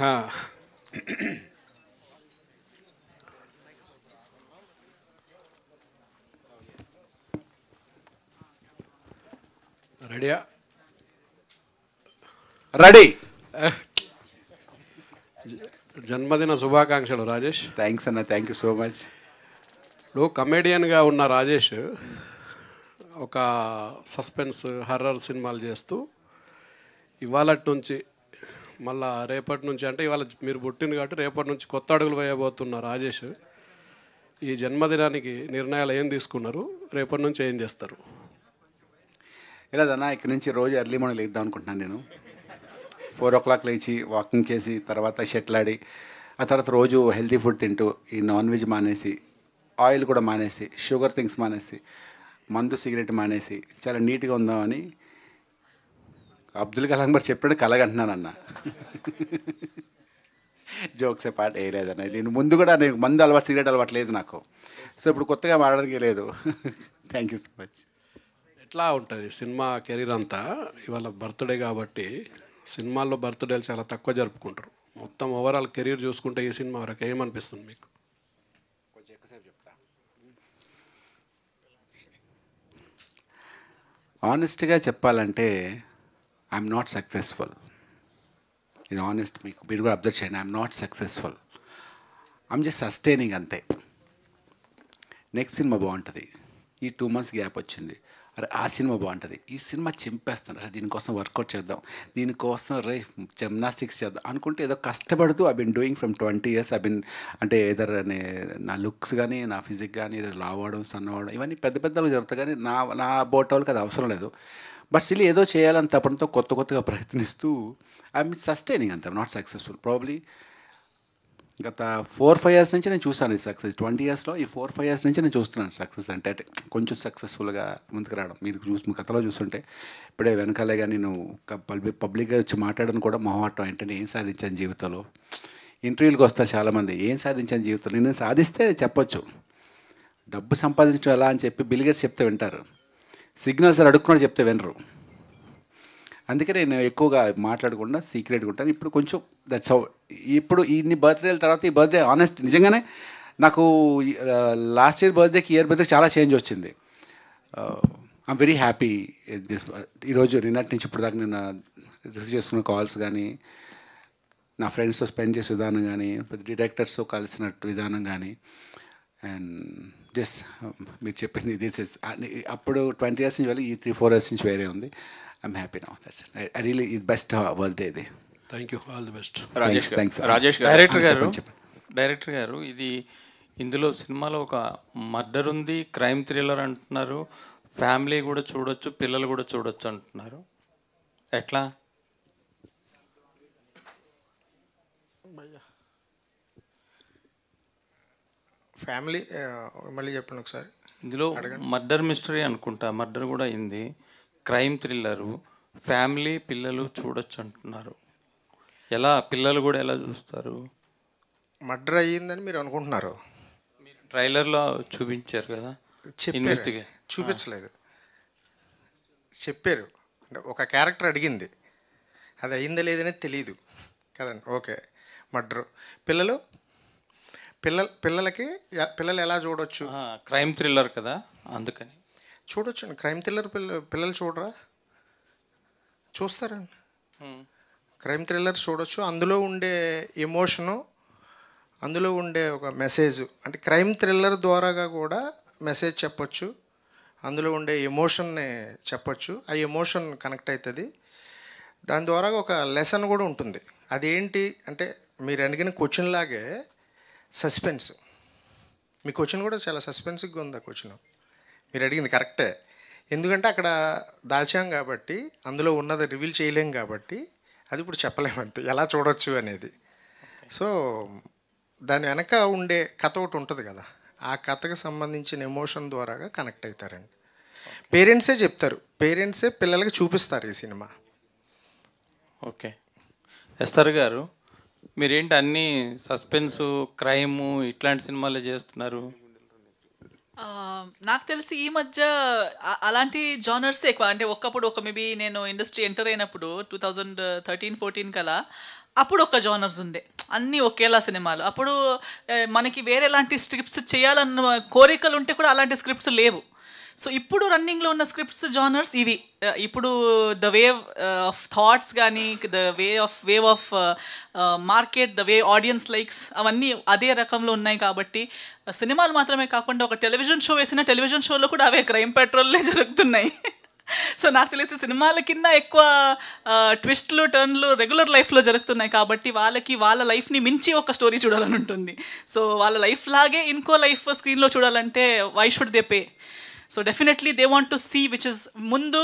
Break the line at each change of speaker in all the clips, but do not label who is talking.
రెడీయా?
రెడీ.
జన్మదిన శుభాకాంక్షలు రాజేష్.
థ్యాంక్స్ అన్న థ్యాంక్ యూ సో మచ్.
ఇప్పుడు కమేడియన్గా ఉన్న రాజేష్ ఒక సస్పెన్స్ హర్రర్ సినిమాలు చేస్తూ ఇవాళ నుంచి మళ్ళా రేపటి నుంచి అంటే ఇవాళ మీరు పుట్టింది కాబట్టి రేపటి నుంచి కొత్త అడుగులు వేయబోతున్నారు రాజేష్. ఈ జన్మదినానికి నిర్ణయాలు ఏం తీసుకున్నారు? రేపటి నుంచి ఏం చేస్తారు?
ఇలాదన్నా ఇక్కడి నుంచి రోజు ఎర్లీ మార్నింగ్ లేద్దాం అనుకుంటున్నాను నేను. ఫోర్ ఓ క్లాక్ లేచి వాకింగ్ చేసి తర్వాత షటిల్ ఆడి ఆ తర్వాత రోజు హెల్తీ ఫుడ్ తింటూ ఈ నాన్ వెజ్ మానేసి ఆయిల్ కూడా మానేసి షుగర్ థింగ్స్ మానేసి మందు సిగరెట్ మానేసి చాలా నీట్గా ఉందామని అబ్దుల్ కలాం గారు చెప్పాడు కలగంటున్నాను అన్న జోక్సే పాట వేయలేదన్న. నేను ముందు కూడా నేను మందు అలవాటు సిగరెట్ అలవాటు లేదు నాకు. సో ఇప్పుడు కొత్తగా మాడడానికి లేదు. థ్యాంక్ యూ సో మచ్
ఎట్లా ఉంటుంది సినిమా కెరీర్ అంతా? ఇవాళ బర్త్డే కాబట్టి సినిమాల్లో బర్త్డేలు చాలా తక్కువ జరుపుకుంటారు. మొత్తం ఓవరాల్ కెరీర్ చూసుకుంటే ఈ సినిమా వరకు ఏమనిపిస్తుంది మీకు?
ఆనెస్ట్గా చెప్పాలంటే ఐఎమ్ నాట్ సక్సెస్ఫుల్ ఇది ఆనెస్ట్ మీకు మీరు కూడా అబ్జర్వ్ చేయండి I'm not successful I'm just sustaining అంతే. నెక్స్ట్ సినిమా బాగుంటుంది. ఈ టూ మంత్స్ గ్యాప్ వచ్చింది. అరే ఆ సినిమా బాగుంటుంది. ఈ సినిమా చింపేస్తాను అరే దీనికోసం వర్కౌట్ చేద్దాం. దీనికోసం రే జిమ్నాస్టిక్స్ చేద్దాం అనుకుంటే ఏదో కష్టపడుతూ I been doing from twenty years I been అంటే ఏదర్ నా లుక్స్ కానీ నా ఫిజిక్ కానీ ఏదో లావడం సన్నవడం ఇవన్నీ పెద్ద పెద్దలు జరుగుతాయి. కానీ నా నా బోటోళ్ళకి అది అవసరం లేదు. బట్ స్టిల్ ఏదో చేయాలని తపనతో కొత్త కొత్తగా ప్రయత్నిస్తూ ఐ మీన్ సస్టైనింగ్ అంత నాట్ సక్సెస్ఫుల్ ప్రాబ్లీ గత ఫోర్ ఫైవ్ ఇయర్స్ నుంచి నేను చూసాను ఈ సక్సెస్ ట్వంటీ ఇయర్స్లో ఈ ఫోర్ ఫైవ్ ఇయర్స్ నుంచి నేను చూస్తున్నాను సక్సెస్ అంటే అంటే కొంచెం సక్సెస్ఫుల్గా ముందుకు రావడం. మీరు చూసి కథలో చూస్తుంటే ఇప్పుడే వెనకాలే కానీ నేను పబ్లిక్ పబ్లిక్గా వచ్చి మాట్లాడడం కూడా మొహమాటం. ఏంటంటే ఏం సాధించాను జీవితంలో? ఇంటర్వ్యూలకు వస్తా చాలామంది ఏం సాధించాను జీవితంలో? నేను సాధిస్తే చెప్పొచ్చు. డబ్బు సంపాదించడం ఎలా అని చెప్పి బిల్గేట్స్ చెప్తే వింటారు. సిగ్నల్స్ అడుక్కున్నాడు చెప్తే వినరు. అందుకే నేను ఎక్కువగా మాట్లాడకుండా సీక్రెట్గా ఉంటాను. ఇప్పుడు కొంచెం దట్స్ హౌ ఇప్పుడు ఇన్ని బర్త్డేల తర్వాత ఈ బర్త్డే ఆనెస్ట్ నిజంగానే నాకు లాస్ట్ ఇయర్ బర్త్డేకి ఇయర్ బర్త్డే చాలా చేంజ్ వచ్చింది. ఐమ్ వెరీ హ్యాపీ దిస్ ఈరోజు నిన్నటి నుంచి ఇప్పుడు దాకా నేను రిసీవ్ చేసుకున్న కాల్స్ కానీ నా ఫ్రెండ్స్తో స్పెండ్ చేసే విధానం కానీ డైరెక్టర్స్తో కలిసినట్టు విధానం కానీ అండ్ జస్ట్ మీరు చెప్పింది దిస్ ఇస్ అప్పుడు ట్వంటీ ఇయర్స్ నుంచి వెళ్ళి ఈ త్రీ ఫోర్ ఇయర్స్ నుంచి వేరే ఉంది. I'm happy now that's I really ఇది బెస్ట్ బర్త్డే ఇది
thank you all the best
Rajesh
thanks.
Rajesh garu
director garu. Director గారు ఇది ఇందులో సినిమాలో ఒక మర్డర్ ఉంది క్రైమ్ థ్రిల్లర్ అంటున్నారు ఫ్యామిలీ కూడా చూడొచ్చు పిల్లలు కూడా చూడొచ్చు అంటున్నారు. ఎట్లా?
ఫ్యామిలీ మళ్ళీ చెప్పండి ఒకసారి.
ఇందులో మర్డర్ మిస్టరీ అనుకుంటా. మర్డర్ కూడా అయింది. Crime thriller. ఫ్యామిలీ పిల్లలు చూడొచ్చు అంటున్నారు ఎలా? పిల్లలు కూడా ఎలా చూస్తారు?
మర్డర్ అయ్యిందని మీరు అనుకుంటున్నారు?
ట్రైలర్లో చూపించారు కదా?
చెప్పారు. చూపించలేదు. చెప్పారు. అంటే ఒక క్యారెక్టర్ అడిగింది. అది అయిందా లేదనేది తెలియదు కదండి? ఓకే. మర్డర్. పిల్లలు పిల్లల పిల్లలకి పిల్లలు ఎలా చూడొచ్చు?
క్రైమ్ థ్రిల్లర్ కదా అందుకని.
చూడొచ్చు క్రైమ్ థ్రిల్లర్ పిల్ల పిల్లలు చూడరా? చూస్తారండి. క్రైమ్ థ్రిల్లర్ చూడొచ్చు. అందులో ఉండే ఎమోషను అందులో ఉండే ఒక మెసేజ్ అంటే క్రైమ్ థ్రిల్లర్ ద్వారాగా కూడా మెసేజ్ చెప్పొచ్చు. అందులో ఉండే ఎమోషన్ని చెప్పొచ్చు. ఆ ఎమోషన్ కనెక్ట్ అవుతుంది దాని ద్వారా ఒక లెసన్ కూడా ఉంటుంది. అదేంటి? అంటే మీరు అడిగిన క్వశ్చన్ లాగే సస్పెన్స్. మీ క్వశ్చన్ కూడా చాలా సస్పెన్స్గా ఉంది ఆ క్వశ్చన్. మీరు అడిగింది కరెక్టే. ఎందుకంటే అక్కడ దాచాం కాబట్టి అందులో ఉన్నది రివీల్ చేయలేం కాబట్టి అది ఇప్పుడు చెప్పలేము అంతే. ఎలా చూడొచ్చు అనేది. సో దాని వెనక ఉండే కథ ఒకటి ఉంటుంది కదా. ఆ కథకు సంబంధించిన ఎమోషన్ ద్వారాగా కనెక్ట్ అవుతారండి. పేరెంట్సే చెప్తారు. పేరెంట్సే పిల్లలకి చూపిస్తారు ఈ సినిమా.
ఓకే. ఎస్తర్ గారు మీరేంటి అన్ని సస్పెన్స్ క్రైము ఇట్లాంటి సినిమాలు చేస్తున్నారు?
నాకు తెలిసి ఈ మధ్య అలాంటి జానర్స్ ఎక్కువ. అంటే ఒకప్పుడు ఒక మేబీ నేను ఇండస్ట్రీ ఎంటర్ అయినప్పుడు టూ థౌజండ్ థర్టీన్ ఫోర్టీన్ కలా అప్పుడు ఒక జానర్స్ ఉండే. అన్నీ ఒకేలా సినిమాలు. అప్పుడు మనకి మనకి వేరేలాంటి స్క్రిప్ట్స్ చేయాలన్న కోరికలు ఉంటే కూడా అలాంటి స్క్రిప్ట్స్ లేవు. సో ఇప్పుడు రన్నింగ్లో ఉన్న స్క్రిప్ట్స్ జానర్స్ ఇవి. Uh, ఇప్పుడు ద వేవ్ ఆఫ్ థాట్స్ కానీ the way of wave of market the way audience likes అవన్నీ అదే రకంలో ఉన్నాయి కాబట్టి uh, సినిమాలు మాత్రమే కాకుండా ఒక టెలివిజన్ షో వేసిన టెలివిజన్ షోలో కూడా అవే క్రైమ్ పెట్రోల్లే జరుగుతున్నాయి. సో నాకు తెలిసి సినిమాల కింద ఎక్కువ ట్విస్ట్లు టర్న్లు రెగ్యులర్ లైఫ్లో జరుగుతున్నాయి కాబట్టి వాళ్ళకి వాళ్ళ లైఫ్ని మించి ఒక స్టోరీ చూడాలని ఉంటుంది. సో వాళ్ళ లైఫ్ లాగే ఇంకో లైఫ్ స్క్రీన్లో చూడాలంటే why should they pay so definitely they want to see which is ముందు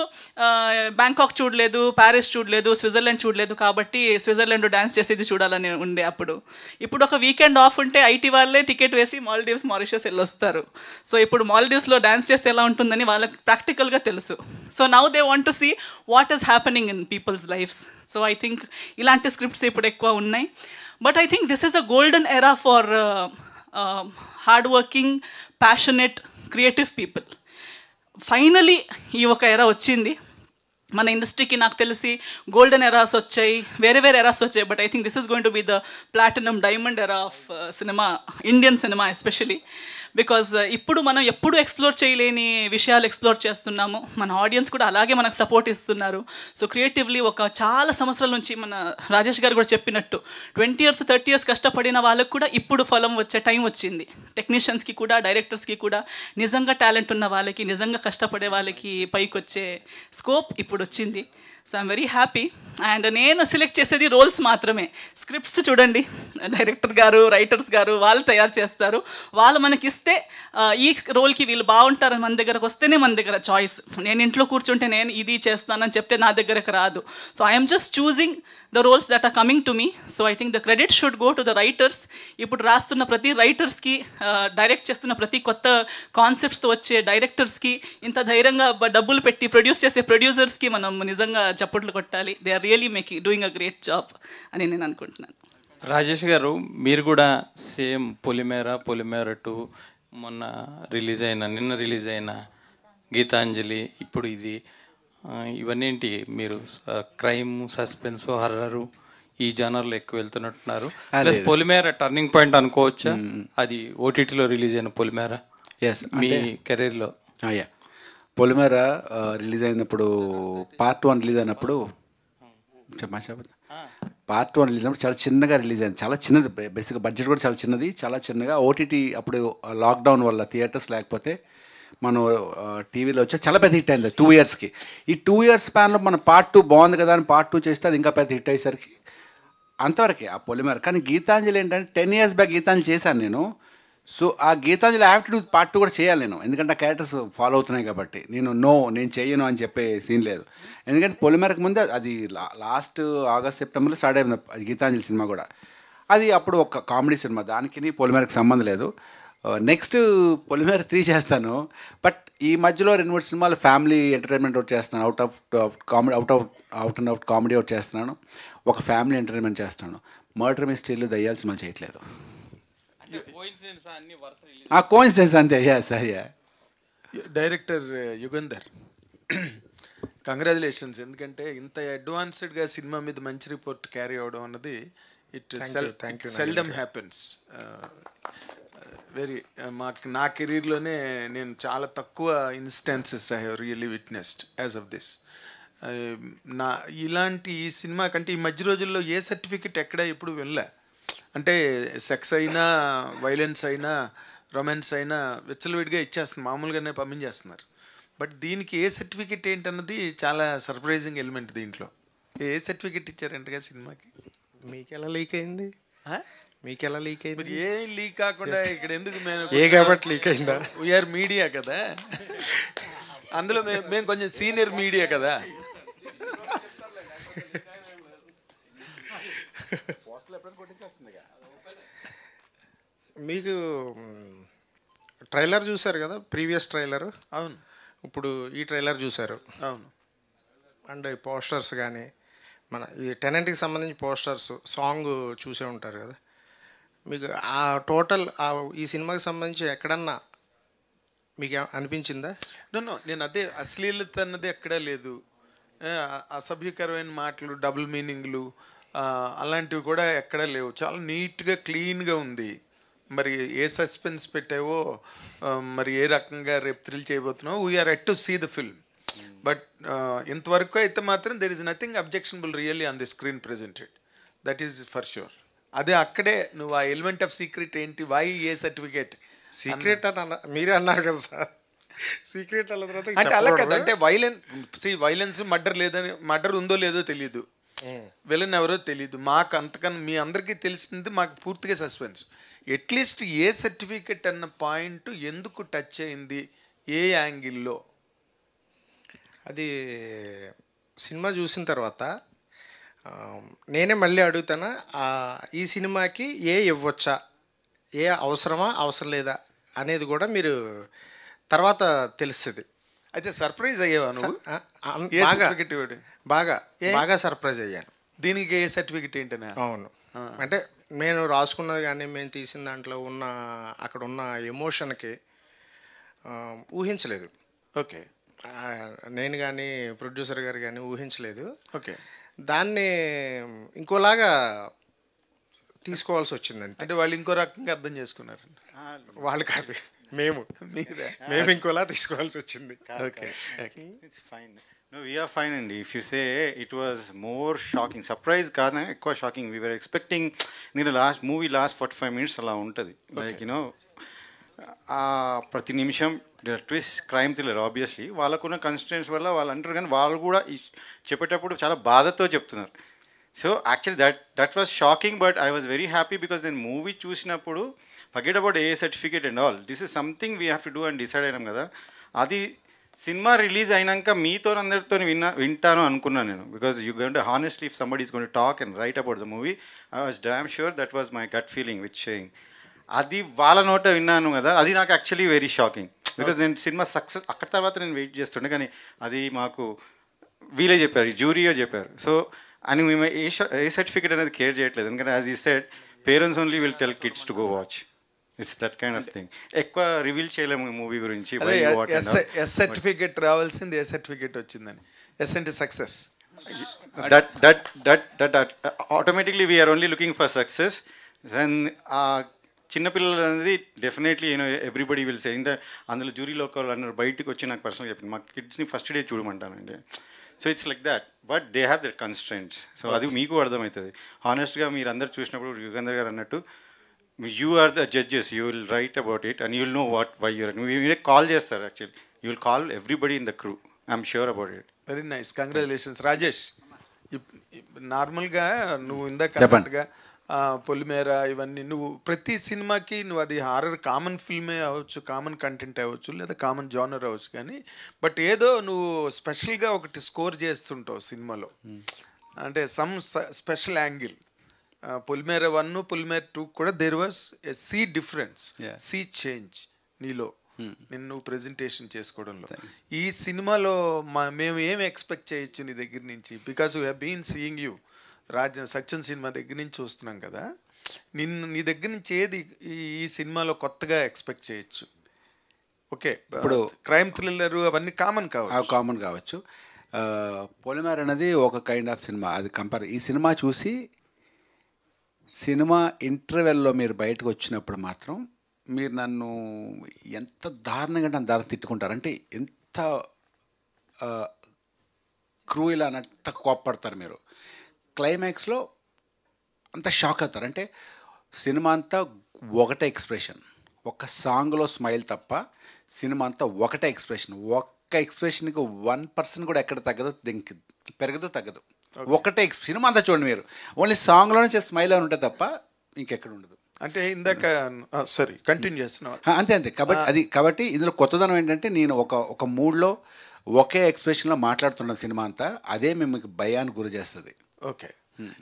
బ్యాంకాక్ చూడలేదు ప్యారిస్ చూడలేదు స్విట్జర్లాండ్ చూడలేదు కాబట్టి స్విట్జర్లాండ్ డ్యాన్స్ చేసేది చూడాలని ఉండే అప్పుడు. ఇప్పుడు ఒక వీకెండ్ ఆఫ్ ఉంటే ఐటీ వాళ్ళే టికెట్ వేసి మాల్డీవ్స్ మారిషస్ వెళ్ళొస్తారు. సో ఇప్పుడు మాల్డీవ్స్లో డ్యాన్స్ చేస్తే ఎలా ఉంటుందని వాళ్ళకి ప్రాక్టికల్గా తెలుసు. So now they want to see what is happening in people's lifes so I think ఇలాంటి స్క్రిప్ట్స్ ఇప్పుడు ఎక్కువ ఉన్నాయి. But I think this is a golden era for hard working passionate creative people finally ఈ ఒక ఎరా వచ్చింది. మన ఇండస్ట్రీకి నాకు తెలిసి గోల్డెన్ ఎరాస్ వచ్చాయి వేరే వేరే ఎరాస్ వచ్చాయి but I think this is going to be the platinum diamond era of cinema Indian cinema especially because uh, ఇప్పుడు మనం ఎప్పుడు ఎక్స్ప్లోర్ చేయలేని విషయాలు ఎక్స్ప్లోర్ చేస్తున్నాము మన ఆడియన్స్ కూడా అలాగే మనకు సపోర్ట్ ఇస్తున్నారు. సో క్రియేటివ్లీ ఒక చాలా సంవత్సరాల నుంచి మన రాజేష్ గారు కూడా చెప్పినట్టు ట్వంటీ ఇయర్స్ థర్టీ ఇయర్స్ కష్టపడిన వాళ్ళకు కూడా ఇప్పుడు ఫలం వచ్చే టైం వచ్చింది. టెక్నీషియన్స్కి కూడా డైరెక్టర్స్కి కూడా నిజంగా టాలెంట్ ఉన్న వాళ్ళకి నిజంగా కష్టపడే వాళ్ళకి పైకి వచ్చే స్కోప్ ఇప్పుడు వచ్చింది. So I'm very happy and నేను సెలెక్ట్ చేసేది రోల్స్ మాత్రమే. స్క్రిప్ట్స్ చూడండి. డైరెక్టర్ గారు రైటర్స్ గారు వాళ్ళు తయారు చేస్తారు. వాళ్ళు మనకి ఇస్తే ఈ రోల్కి వీళ్ళు బాగుంటారు మన దగ్గరకు వస్తేనే మన దగ్గర చాయిస్ నేను ఇంట్లో కూర్చుంటే నేను ఇది చేస్తానని చెప్తే నా దగ్గరకు రాదు. So I'm just choosing the roles that are coming to me so I think the credit should go to the writers ఇప్పుడు రాస్తున్న ప్రతి రైటర్స్కి డైరెక్ట్ చేస్తున్న ప్రతి కొత్త కాన్సెప్ట్స్తో వచ్చే డైరెక్టర్స్కి ఇంత ధైర్యంగా డబ్బులు పెట్టి ప్రొడ్యూస్ చేసే ప్రొడ్యూసర్స్కి మనం నిజంగా చప్పట్లు కొట్టాలి. They are really making doing a great job అని నేను అనుకుంటున్నాను.
రాజేష్ గారు మీరు కూడా సేమ్ పొలిమేర పొలిమేర టూ మొన్న రిలీజ్ అయిన నిన్న రిలీజ్ అయిన గీతాంజలి ఇప్పుడు ఇది ఇవన్నీ ఏంటి మీరు క్రైమ్ సస్పెన్స్ హర్రరు ఈ జానర్లో ఎక్కువ వెళ్తున్నట్టున్నారు. ప్లస్ పొలిమేర టర్నింగ్ పాయింట్ అనుకోవచ్చా? అది ఓటీటీలో రిలీజ్ అయిన పొలిమేర.
ఎస్
మీ కెరీర్లో.
అయ్యా పొలిమేర రిలీజ్ అయినప్పుడు పార్ట్ వన్ రిలీజ్ అయినప్పుడు పార్ట్ వన్ రిలీజ్ అయినప్పుడు చాలా చిన్నగా రిలీజ్ అయింది. చాలా చిన్నది బేసిక్గా బడ్జెట్ కూడా చాలా చిన్నది చాలా చిన్నగా. ఓటీటీ అప్పుడు లాక్డౌన్ వల్ల థియేటర్స్ లేకపోతే మనం టీవీలో వచ్చే చాలా పెద్ద హిట్ అయింది టూ ఇయర్స్కి ఈ టూ ఇయర్స్ స్పాన్లో మన పార్ట్ టూ బాగుంది కదా అని పార్ట్ టూ చేస్తే అది ఇంకా పెద్ద హిట్ అయ్యేసరికి అంతవరకే ఆ పొలిమేర. కానీ గీతాంజలి ఏంటంటే టెన్ ఇయర్స్ బ్యాక్ గీతాంజలి చేశాను నేను. సో ఆ గీతాంజలి యాప్టిట్యూడ్ డూ పార్ట్ టూ కూడా చేయాలి నేను. ఎందుకంటే ఆ క్యారెక్టర్స్ ఫాలో అవుతున్నాయి కాబట్టి. నేను నో నేను చేయను అని చెప్పే సీన్ లేదు. ఎందుకంటే పొలిమేరకు ముందే అది లా- లాస్ట్ ఆగస్ట్ సెప్టెంబర్లో స్టార్ట్ అయింది అది గీతాంజలి సినిమా కూడా. అది అప్పుడు ఒక కామెడీ సినిమా. దానికి పొలిమేరకు సంబంధం లేదు. నెక్స్ట్ పొలిమేర త్రీ చేస్తాను. బట్ ఈ మధ్యలో రెండు మూడు సినిమాలు ఫ్యామిలీ ఎంటర్టైన్మెంట్ ఒకటి చేస్తున్నాను. Out of comedy out of out and out comedy ఒకటి చేస్తున్నాను. ఒక ఫ్యామిలీ ఎంటర్టైన్మెంట్ చేస్తున్నాను. మర్డర్ మిస్టరీలు దయ్యాలు సినిమా చేయట్లేదు. ఆ కోయిన్సిడెన్స్ అంతే. అయ్యా
డైరెక్టర్ యుగంధర్ కంగ్రాచులేషన్స్ ఎందుకంటే ఇంత అడ్వాన్స్డ్గా సినిమా మీద మంచి రిపోర్ట్ క్యారీ అవడం అన్నది ఇట్ సెల్డమ్ హ్యాపెన్స్ వెరీ మాకు నా కెరీర్లోనే నేను చాలా తక్కువ instances I have really witnessed as of this. నా ఇలాంటి ఈ సినిమా కంటే ఈ మధ్య రోజుల్లో ఏ సర్టిఫికెట్ ఎక్కడ ఇప్పుడు వెళ్ళా. అంటే సెక్స్ అయినా వైలెన్స్ అయినా రొమాన్స్ అయినా విచ్చలవిడిగా ఇచ్చేస్తుంది మామూలుగానే పంపించేస్తున్నారు. బట్ దీనికి ఏ సర్టిఫికెట్ ఏంటన్నది చాలా సర్ప్రైజింగ్ ఎలిమెంట్ దీంట్లో. ఏ సర్టిఫికెట్ ఇచ్చారంటగా సినిమాకి?
మీకెలా లీక్ అయింది.
ఆ?
మీకెలా లీక్
మరి
అయింది?
ఏ లీక్ కాకుండా ఇక్కడ ఎందుకు మేము
ఏ కాబట్టి లీక్ అయిందా?
వీఆర్ మీడియా కదా. అందులో మేము మేము కొంచెం సీనియర్ మీడియా కదా.
మీకు ట్రైలర్ చూసారు కదా? Previous trailer?
అవును.
ఇప్పుడు ఈ ట్రైలర్ చూసారు
అవును.
అండ్ పోస్టర్స్ కానీ మన ఈ టెనెంట్కి సంబంధించి పోస్టర్స్ సాంగ్ చూసే ఉంటారు కదా? మీకు ఆ టోటల్ ఆ ఈ సినిమాకి సంబంధించి ఎక్కడన్నా మీకు అనిపించిందా?
నో నేను అదే అశ్లీలత అన్నది ఎక్కడా లేదు. అసభ్యకరమైన మాటలు డబుల్ మీనింగ్లు అలాంటివి కూడా ఎక్కడా లేవు. చాలా నీట్గా క్లీన్గా ఉంది. మరి ఏ సస్పెన్స్ పెట్టావో మరి ఏ రకంగా రేపు thrill చేయబోతున్నావు we're yet to see the film but ఇంతవరకు అయితే మాత్రం there is nothing objectionable really on the screen presented that is for sure అదే అక్కడే నువ్వు ఆ ఎలిమెంట్ ఆఫ్ సీక్రెట్ ఏంటి? వై ఏ సర్టిఫికేట్
సీక్రెట్ అని అన్న మీరే అన్నారు కదా సార్. సీక్రెట్ అన్న తర్వాత
అంటే అలా కదా. అంటే వైలెన్స్ సి వైలెన్స్ మర్డర్ లేదని మర్డర్ ఉందో లేదో తెలియదు విలన్ ఎవరో తెలియదు మాకు అంతకన్నా మీ అందరికీ తెలిసింది మాకు పూర్తిగా suspense at least A certificate అన్న పాయింట్ ఎందుకు టచ్ అయింది? ఏ యాంగిల్లో
అది సినిమా చూసిన తర్వాత నేనే మళ్ళీ అడుగుతాను ఈ సినిమాకి ఏ ఇవ్వచ్చా? ఏ అవసరమా అవసరం లేదా అనేది కూడా మీరు తర్వాత తెలుస్తుంది.
అయితే సర్ప్రైజ్ అయ్యావా నువ్వు?
బాగా బాగా బాగా సర్ప్రైజ్ అయ్యాను.
దీనికి ఏ సర్టిఫికెట్ ఏంటనే
అవును. అంటే నేను రాసుకున్నది కానీ మేము తీసిన దాంట్లో ఉన్న అక్కడ ఉన్న ఎమోషన్కి ఊహించలేదు.
ఓకే.
నేను కానీ ప్రొడ్యూసర్ గారు కానీ ఊహించలేదు.
ఓకే.
దాన్ని ఇంకోలాగా తీసుకోవాల్సి వచ్చిందంటే
అంటే వాళ్ళు ఇంకో రకంగా అర్థం చేసుకున్నారు
వాళ్ళు కాదు మేము.
మీరే.
మేము ఇంకోలా తీసుకోవాల్సి వచ్చింది.
Okay
it's fine no we're fine అండి. If you say it was more shocking surprise కాదు ఎక్కువ షాకింగ్ వీ వర్ ఎక్స్పెక్టింగ్ నేను last movie last forty five minutes అలా ఉంటుంది. లైక్ యూనో ప్రతి నిమిషం ట్విస్ట్ క్రైమ్ థ్రిల్లర్ ఆబ్వియస్లీ వాళ్ళకున్న కన్స్టెంట్స్ వల్ల వాళ్ళు అంటారు కానీ వాళ్ళు కూడా చెప్పేటప్పుడు చాలా బాధతో చెప్తున్నారు. So actually that that was shocking but I was very happy because నేను మూవీ చూసినప్పుడు forget about A certificate and all this is something we have to do and decide అయినాం కదా. అది సినిమా రిలీజ్ అయినాక మీతో అందరితో విన్నా వింటాను అనుకున్నాను నేను. బికాస్ యూ గంట honestly if somebody is gonna talk and write about the movie I was damn sure that was my gut feeling with saying అది వాళ్ళ నోట విన్నాను కదా. అది నాకు యాక్చువల్లీ వెరీ షాకింగ్ బికాజ్ నేను సినిమా సక్సెస్ అక్కడ తర్వాత నేను వెయిట్ చేస్తుండే కానీ అది మాకు వీలే చెప్పారు ఈ జూరియో చెప్పారు. సో అని మేము ఏ ఏ సర్టిఫికేట్ అనేది కేర్ చేయట్లేదు. ఎందుకంటే యాజ్ ఈ set parents only will tell kids to go watch it's that kind of thing ఎక్కువ రివీల్ చేయలేము మూవీ గురించి.
ఎస్ సర్టిఫికేట్ రావాల్సింది ఏ సర్టిఫికేట్ వచ్చిందని. ఎస్ అంటే success
that that that that that uh, automatically we are only looking చిన్నపిల్లలు అనేది definitely you know everybody will say ఇంకా అందులో జూరీలో ఒక అన్నారు బయటకు వచ్చి నాకు పర్సనల్ చెప్పింది మా కిడ్స్ని first day చూడమంటానండి. So it's like that but they have their constraints so అది మీకు అర్థమవుతుంది. హానెస్ట్గా మీరు అందరు చూసినప్పుడు యుగంధర్ గారు అన్నట్టు you are the judges you will write about it and you will know what why your మీరే కాల్ చేస్తారు actually you will call everybody in the crew I'm sure about it
very nice congratulations Rajesh ఇప్- ఇప్- నార్మల్గా నువ్వు ఇందాక
చెప్పండి.
పొలిమేర ఇవన్నీ. నువ్వు ప్రతి సినిమాకి నువ్వు అది హారర్ కామన్ ఫిల్మే అవ్వచ్చు కామన్ కంటెంట్ అవ్వచ్చు లేదా కామన్ జానర్ అవ్వచ్చు కానీ బట్ ఏదో నువ్వు స్పెషల్గా ఒకటి స్కోర్ చేస్తుంటావు సినిమాలో. అంటే some special angle. Polimera one Polimera two కూడా there was a sea difference. Sea change నీలో. నిన్ను ప్రెజెంటేషన్ చేసుకోవడంలో. ఈ సినిమాలో మా మేము ఏం ఎక్స్పెక్ట్ చేయొచ్చు నీ దగ్గర నుంచి? Because you have been seeing you Raja Satyan cinema దగ్గర నుంచి చూస్తున్నాం కదా. నిన్ను నీ దగ్గర నుంచి ఏది ఈ ఈ సినిమాలో కొత్తగా ఎక్స్పెక్ట్ చేయొచ్చు? ఓకే ఇప్పుడు క్రైమ్ థ్రిల్లర్ అవన్నీ కామన్ కావచ్చు.
కామన్ కావచ్చు. పొలిమేర్ అనేది ఒక కైండ్ ఆఫ్ సినిమా. అది కంపేర్ ఈ సినిమా చూసి సినిమా ఇంటర్వెల్లో మీరు బయటకు వచ్చినప్పుడు మాత్రం మీరు నన్ను ఎంత దారుణంగా నన్ను దారుణ తిట్టుకుంటారు? అంటే ఎంత క్రూయిల్ అన్నట్టు కోప్పడతారు మీరు. క్లైమాక్స్లో అంత షాక్ అవుతారు. అంటే సినిమా అంతా ఒకటే ఎక్స్ప్రెషన్. ఒక సాంగ్లో స్మైల్ తప్ప సినిమా అంతా ఒకటే ఎక్స్ప్రెషన్. ఒక్క ఎక్స్ప్రెషన్కి వన్ పర్సెంట్ కూడా ఎక్కడ తగ్గదు దీనికి పెరగదు తగ్గదు. ఒకటే ఎక్స్ సినిమా అంతా చూడండి మీరు. ఓన్లీ సాంగ్లోనే చేసి స్మైల్ అని ఉంటుంది తప్ప ఇంకెక్కడ ఉండదు.
అంటే ఇందాక సారీ కంటిన్యూ చేస్తున్నావు
అంతే అంతే. కాబట్టి అది కాబట్టి ఇందులో కొత్తదనం ఏంటంటే నేను ఒక ఒక మూడ్లో ఒకే ఎక్స్ప్రెషన్లో మాట్లాడుతున్న సినిమా అంతా అదే మీకు భయానికి గురి చేస్తుంది.
ఓకే.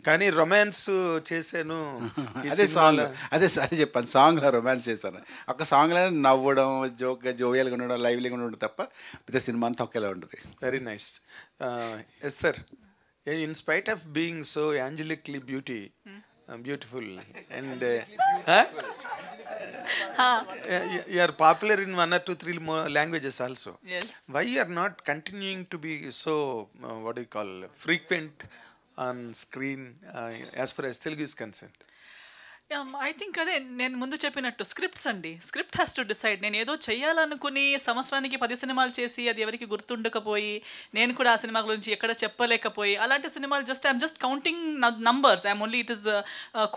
కానీ రొమాన్స్ చేశాను
అదే సాంగ్. అదే సరే చెప్పాను సాంగ్లో రొమాన్స్ చేశాను. ఒక సాంగ్లో నవ్వడం జోక్గా జోవియల్గా ఉండడం లైవ్లీగా ఉండడం తప్ప పెద్ద సినిమా అంతా ఒకేలా ఉంటుంది
very nice yes sir in spite of being so angelically beauty beautiful and you are popular in one or two three languages also
Yes.
Why you are not continuing to be so what you call frequent on screen as far as Telugu is consent
I think అదే నేను ముందు చెప్పినట్టు scripts అండి. Script has to decide నేను ఏదో చేయాలనుకుని సంవత్సరానికి పది సినిమాలు చేసి అది ఎవరికి గుర్తుండకపోయి నేను కూడా ఆ సినిమా గురించి ఎక్కడ చెప్పలేకపోయి అలాంటి సినిమాలు just I'm just counting numbers I'm only it is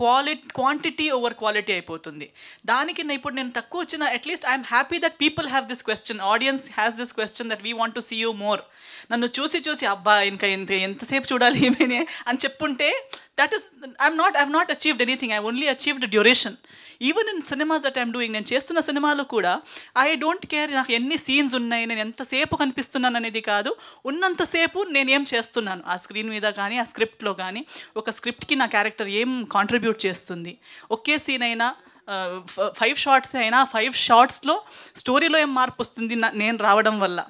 quality quantity over quality అయిపోతుంది. దానికి నేను ఇప్పుడు నేను తక్కువ వచ్చిన at least I'm happy that people have this question audience has this question that we want to see you more నన్ను చూసి చూసి అబ్బా ఇంకా ఇంత ఎంతసేపు చూడాలి ఏమైనా అని చెప్పుంటే that is I'm not I not achieved anything I only achieved duration even in cinemas that I'm doing నేను చేస్తున్న సినిమాలో కూడా ఐ డోంట్ కేర్ నాకు ఎన్ని సీన్స్ ఉన్నాయి నేను ఎంతసేపు కనిపిస్తున్నాను అనేది కాదు. ఉన్నంతసేపు నేను ఏం చేస్తున్నాను? ఆ స్క్రీన్ మీద కానీ ఆ స్క్రిప్ట్లో కానీ ఒక స్క్రిప్ట్కి నా క్యారెక్టర్ ఏం కాంట్రిబ్యూట్ చేస్తుంది? ఒకే సీన్ అయినా ఫైవ్ షార్ట్స్ అయినా ఫైవ్ షార్ట్స్లో స్టోరీలో ఏం మార్పు వస్తుంది నా- నేను రావడం వల్ల?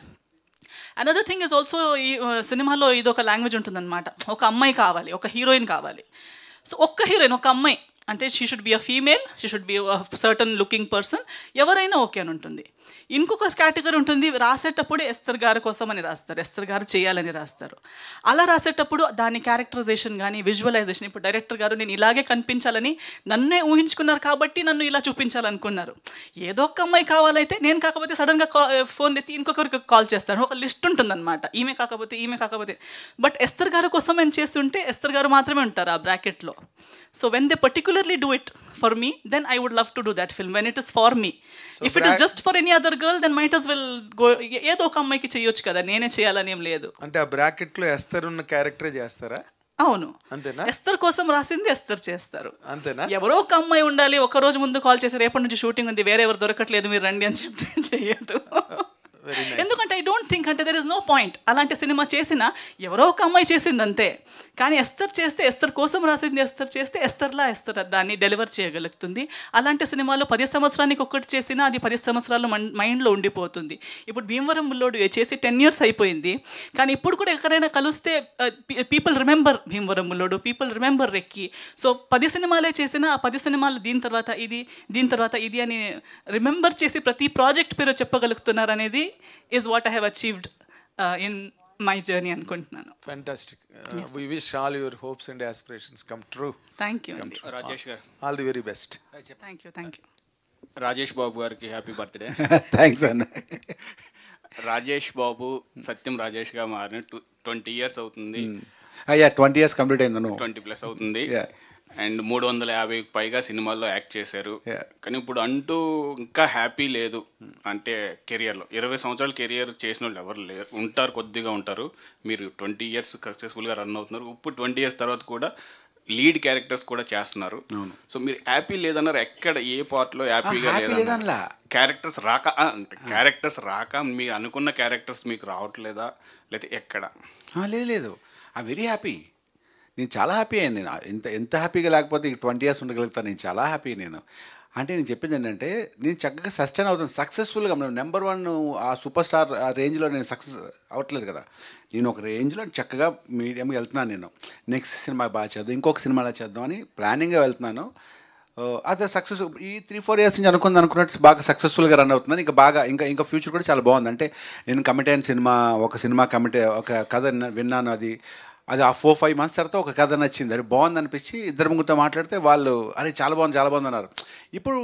అనదర్ థింగ్ ఇస్ ఆల్సో ఈ సినిమాలో ఇది ఒక లాంగ్వేజ్ ఉంటుందన్నమాట. ఒక అమ్మాయి కావాలి ఒక హీరోయిన్ కావాలి. సో ఒక్క హీరోయిన్ ఒక అమ్మాయి అంటే she should be a female she should be certain looking person ఎవరైనా ఓకే అని ఉంటుంది. ఇంకొక కేటగిరీ ఉంటుంది రాసేటప్పుడు ఎస్తర్ గారి కోసం అని రాస్తారు ఎస్తర్ గారు చేయాలని రాస్తారు. అలా రాసేటప్పుడు దాని క్యారెక్టరైజేషన్ కానీ విజువలైజేషన్ ఇప్పుడు డైరెక్టర్ గారు నేను ఇలాగే కనిపించాలని నన్నే ఊహించుకున్నారు కాబట్టి నన్ను ఇలా చూపించాలనుకున్నారు. ఏదో ఒక అమ్మాయి కావాలైతే నేను కాకపోతే సడన్గా ఫోన్ ఎత్తి ఇంకొకరికి కాల్ చేస్తాను. ఒక లిస్ట్ ఉంటుందన్నమాట. ఈమె కాకపోతే ఈమె కాకపోతే. బట్ ఎస్తర్ గారి కోసం నేను చేస్తుంటే ఎస్తర్ గారు మాత్రమే ఉంటారు ఆ బ్రాకెట్లో. So when they particularly do it for me then I would love to do that film when it is for me if it is just for any other girl then might us will go ఏదో ఒక అమ్మాయికి చేయొచ్చు కదా నేనే చేయాలని ఏం లేదు.
అంటే ఆ బ్రాకెట్లో ఎస్తర్ ఉన్న క్యారెక్టరే చేస్తారా?
అవును.
అంతేనా?
ఎస్తర్ కోసం రాసింది ఎస్తర్ చేస్తారు.
అంతేనా?
ఎవరో ఒక అమ్మాయి ఉండాలి ఒక రోజు ముందు కాల్ చేసి రేపటి నుంచి షూటింగ్ ఉంది వేరే ఎవరు దొరకట్లేదు మీరు రండి అని చెప్తే చెయ్యదు ఎందుకంటే ఐ డోంట్ థింక్ అంటే దెర్ ఇస్ నో పాయింట్ అలాంటి సినిమా చేసినా ఎవరో ఒక అమ్మాయి చేసింది అంతే కానీ ఎస్తర్ చేస్తే ఎస్తర్ కోసం రాసింది ఎస్తర్ చేస్తే ఎస్తర్లా ఎస్తర్ దాన్ని డెలివర్ చేయగలుగుతుంది. అలాంటి సినిమాలో పది సంవత్సరానికి ఒక్కటి చేసినా అది పది సంవత్సరాలు మైండ్లో ఉండిపోతుంది. ఇప్పుడు భీమవరం ముల్లోడు చేసి టెన్ ఇయర్స్ అయిపోయింది. కానీ ఇప్పుడు కూడా ఎక్కడైనా కలిస్తే people remember Bheemavaram Bullodu people remember recce so పది సినిమాలే చేసినా ఆ పది సినిమాలు దీని తర్వాత ఇది దీని తర్వాత ఇది అని రిమెంబర్ చేసి ప్రతి ప్రాజెక్ట్ పేరు చెప్పగలుగుతున్నారు అనేది is what I have achieved in my journey అనుకుంటున్నాను.
Fantastic we wish all your hopes and aspirations come true
thank you
Rajesh garu
all the very best
thank you thank you
Rajesh Babu గారికి happy birthday
thanks అన్న
రాజేష్ బాబు సత్యం రాజేష్గా మారిన twenty years అవుతుంది.
అయ్యా twenty years complete అయింది
twenty plus అవుతుంది.
Yeah.
And మూడు వందల యాభై పైగా సినిమాల్లో యాక్ట్ చేశారు. కానీ ఇప్పుడు అంటూ ఇంకా హ్యాపీ లేదు. అంటే కెరియర్లో ఇరవై సంవత్సరాల కెరియర్ చేసిన వాళ్ళు ఎవరు లేరు. ఉంటారు కొద్దిగా ఉంటారు. మీరు ట్వంటీ ఇయర్స్ సక్సెస్ఫుల్గా రన్ అవుతున్నారు. ఇప్పుడు ట్వంటీ ఇయర్స్ తర్వాత కూడా లీడ్ క్యారెక్టర్స్ కూడా చేస్తున్నారు. సో మీరు హ్యాపీ లేదన్నారు. ఎక్కడ ఏ పార్ట్లో హ్యాపీగా
లేదనలా.
క్యారెక్టర్స్ రాక అంటే క్యారెక్టర్స్ రాక మీరు అనుకున్న క్యారెక్టర్స్ మీకు రావట్లేదా? లేకపోతే ఎక్కడ?
లేదు లేదు. I very happy. నేను చాలా హ్యాపీ అయ్యాను. నేను ఎంత ఎంత హ్యాపీగా లేకపోతే ఈ ట్వంటీ ఇయర్స్ ఉండగలుగుతాను. నేను చాలా హ్యాపీ నేను. అంటే నేను చెప్పింది ఏంటంటే నేను చక్కగా సస్టైన్ అవుతాను. సక్సెస్ఫుల్గా మనం నెంబర్ వన్ ఆ సూపర్ స్టార్ ఆ రేంజ్లో నేను సక్సెస్ అవ్వట్లేదు కదా. నేను ఒక రేంజ్లో చక్కగా మీడియంగా వెళ్తున్నాను నేను. నెక్స్ట్ సినిమా బాగా చేద్దాం ఇంకొక సినిమాలో చేద్దాం అని ప్లానింగ్గా వెళ్తున్నాను. అదే సక్సెస్ ఈ త్రీ ఫోర్ ఇయర్స్ నుంచి అనుకుంది అనుకున్నట్టు బాగా సక్సెస్ఫుల్గా రన్ అవుతున్నాను. ఇంకా బాగా ఇంకా ఇంకా ఫ్యూచర్ కూడా చాలా బాగుంది. అంటే నేను కమిట్ అయిన సినిమా ఒక సినిమా కమిట్ ఒక కథ విన్నాను అది. అది ఆ ఫోర్ ఫైవ్ మంత్స్ తర్వాత ఒక కథ నచ్చింది. అది బాగుంది అనిపించి ఇద్దరు ముగ్గురితో మాట్లాడితే వాళ్ళు అరే చాలా బాగుంది చాలా బాగుంది అన్నారు. ఇప్పుడు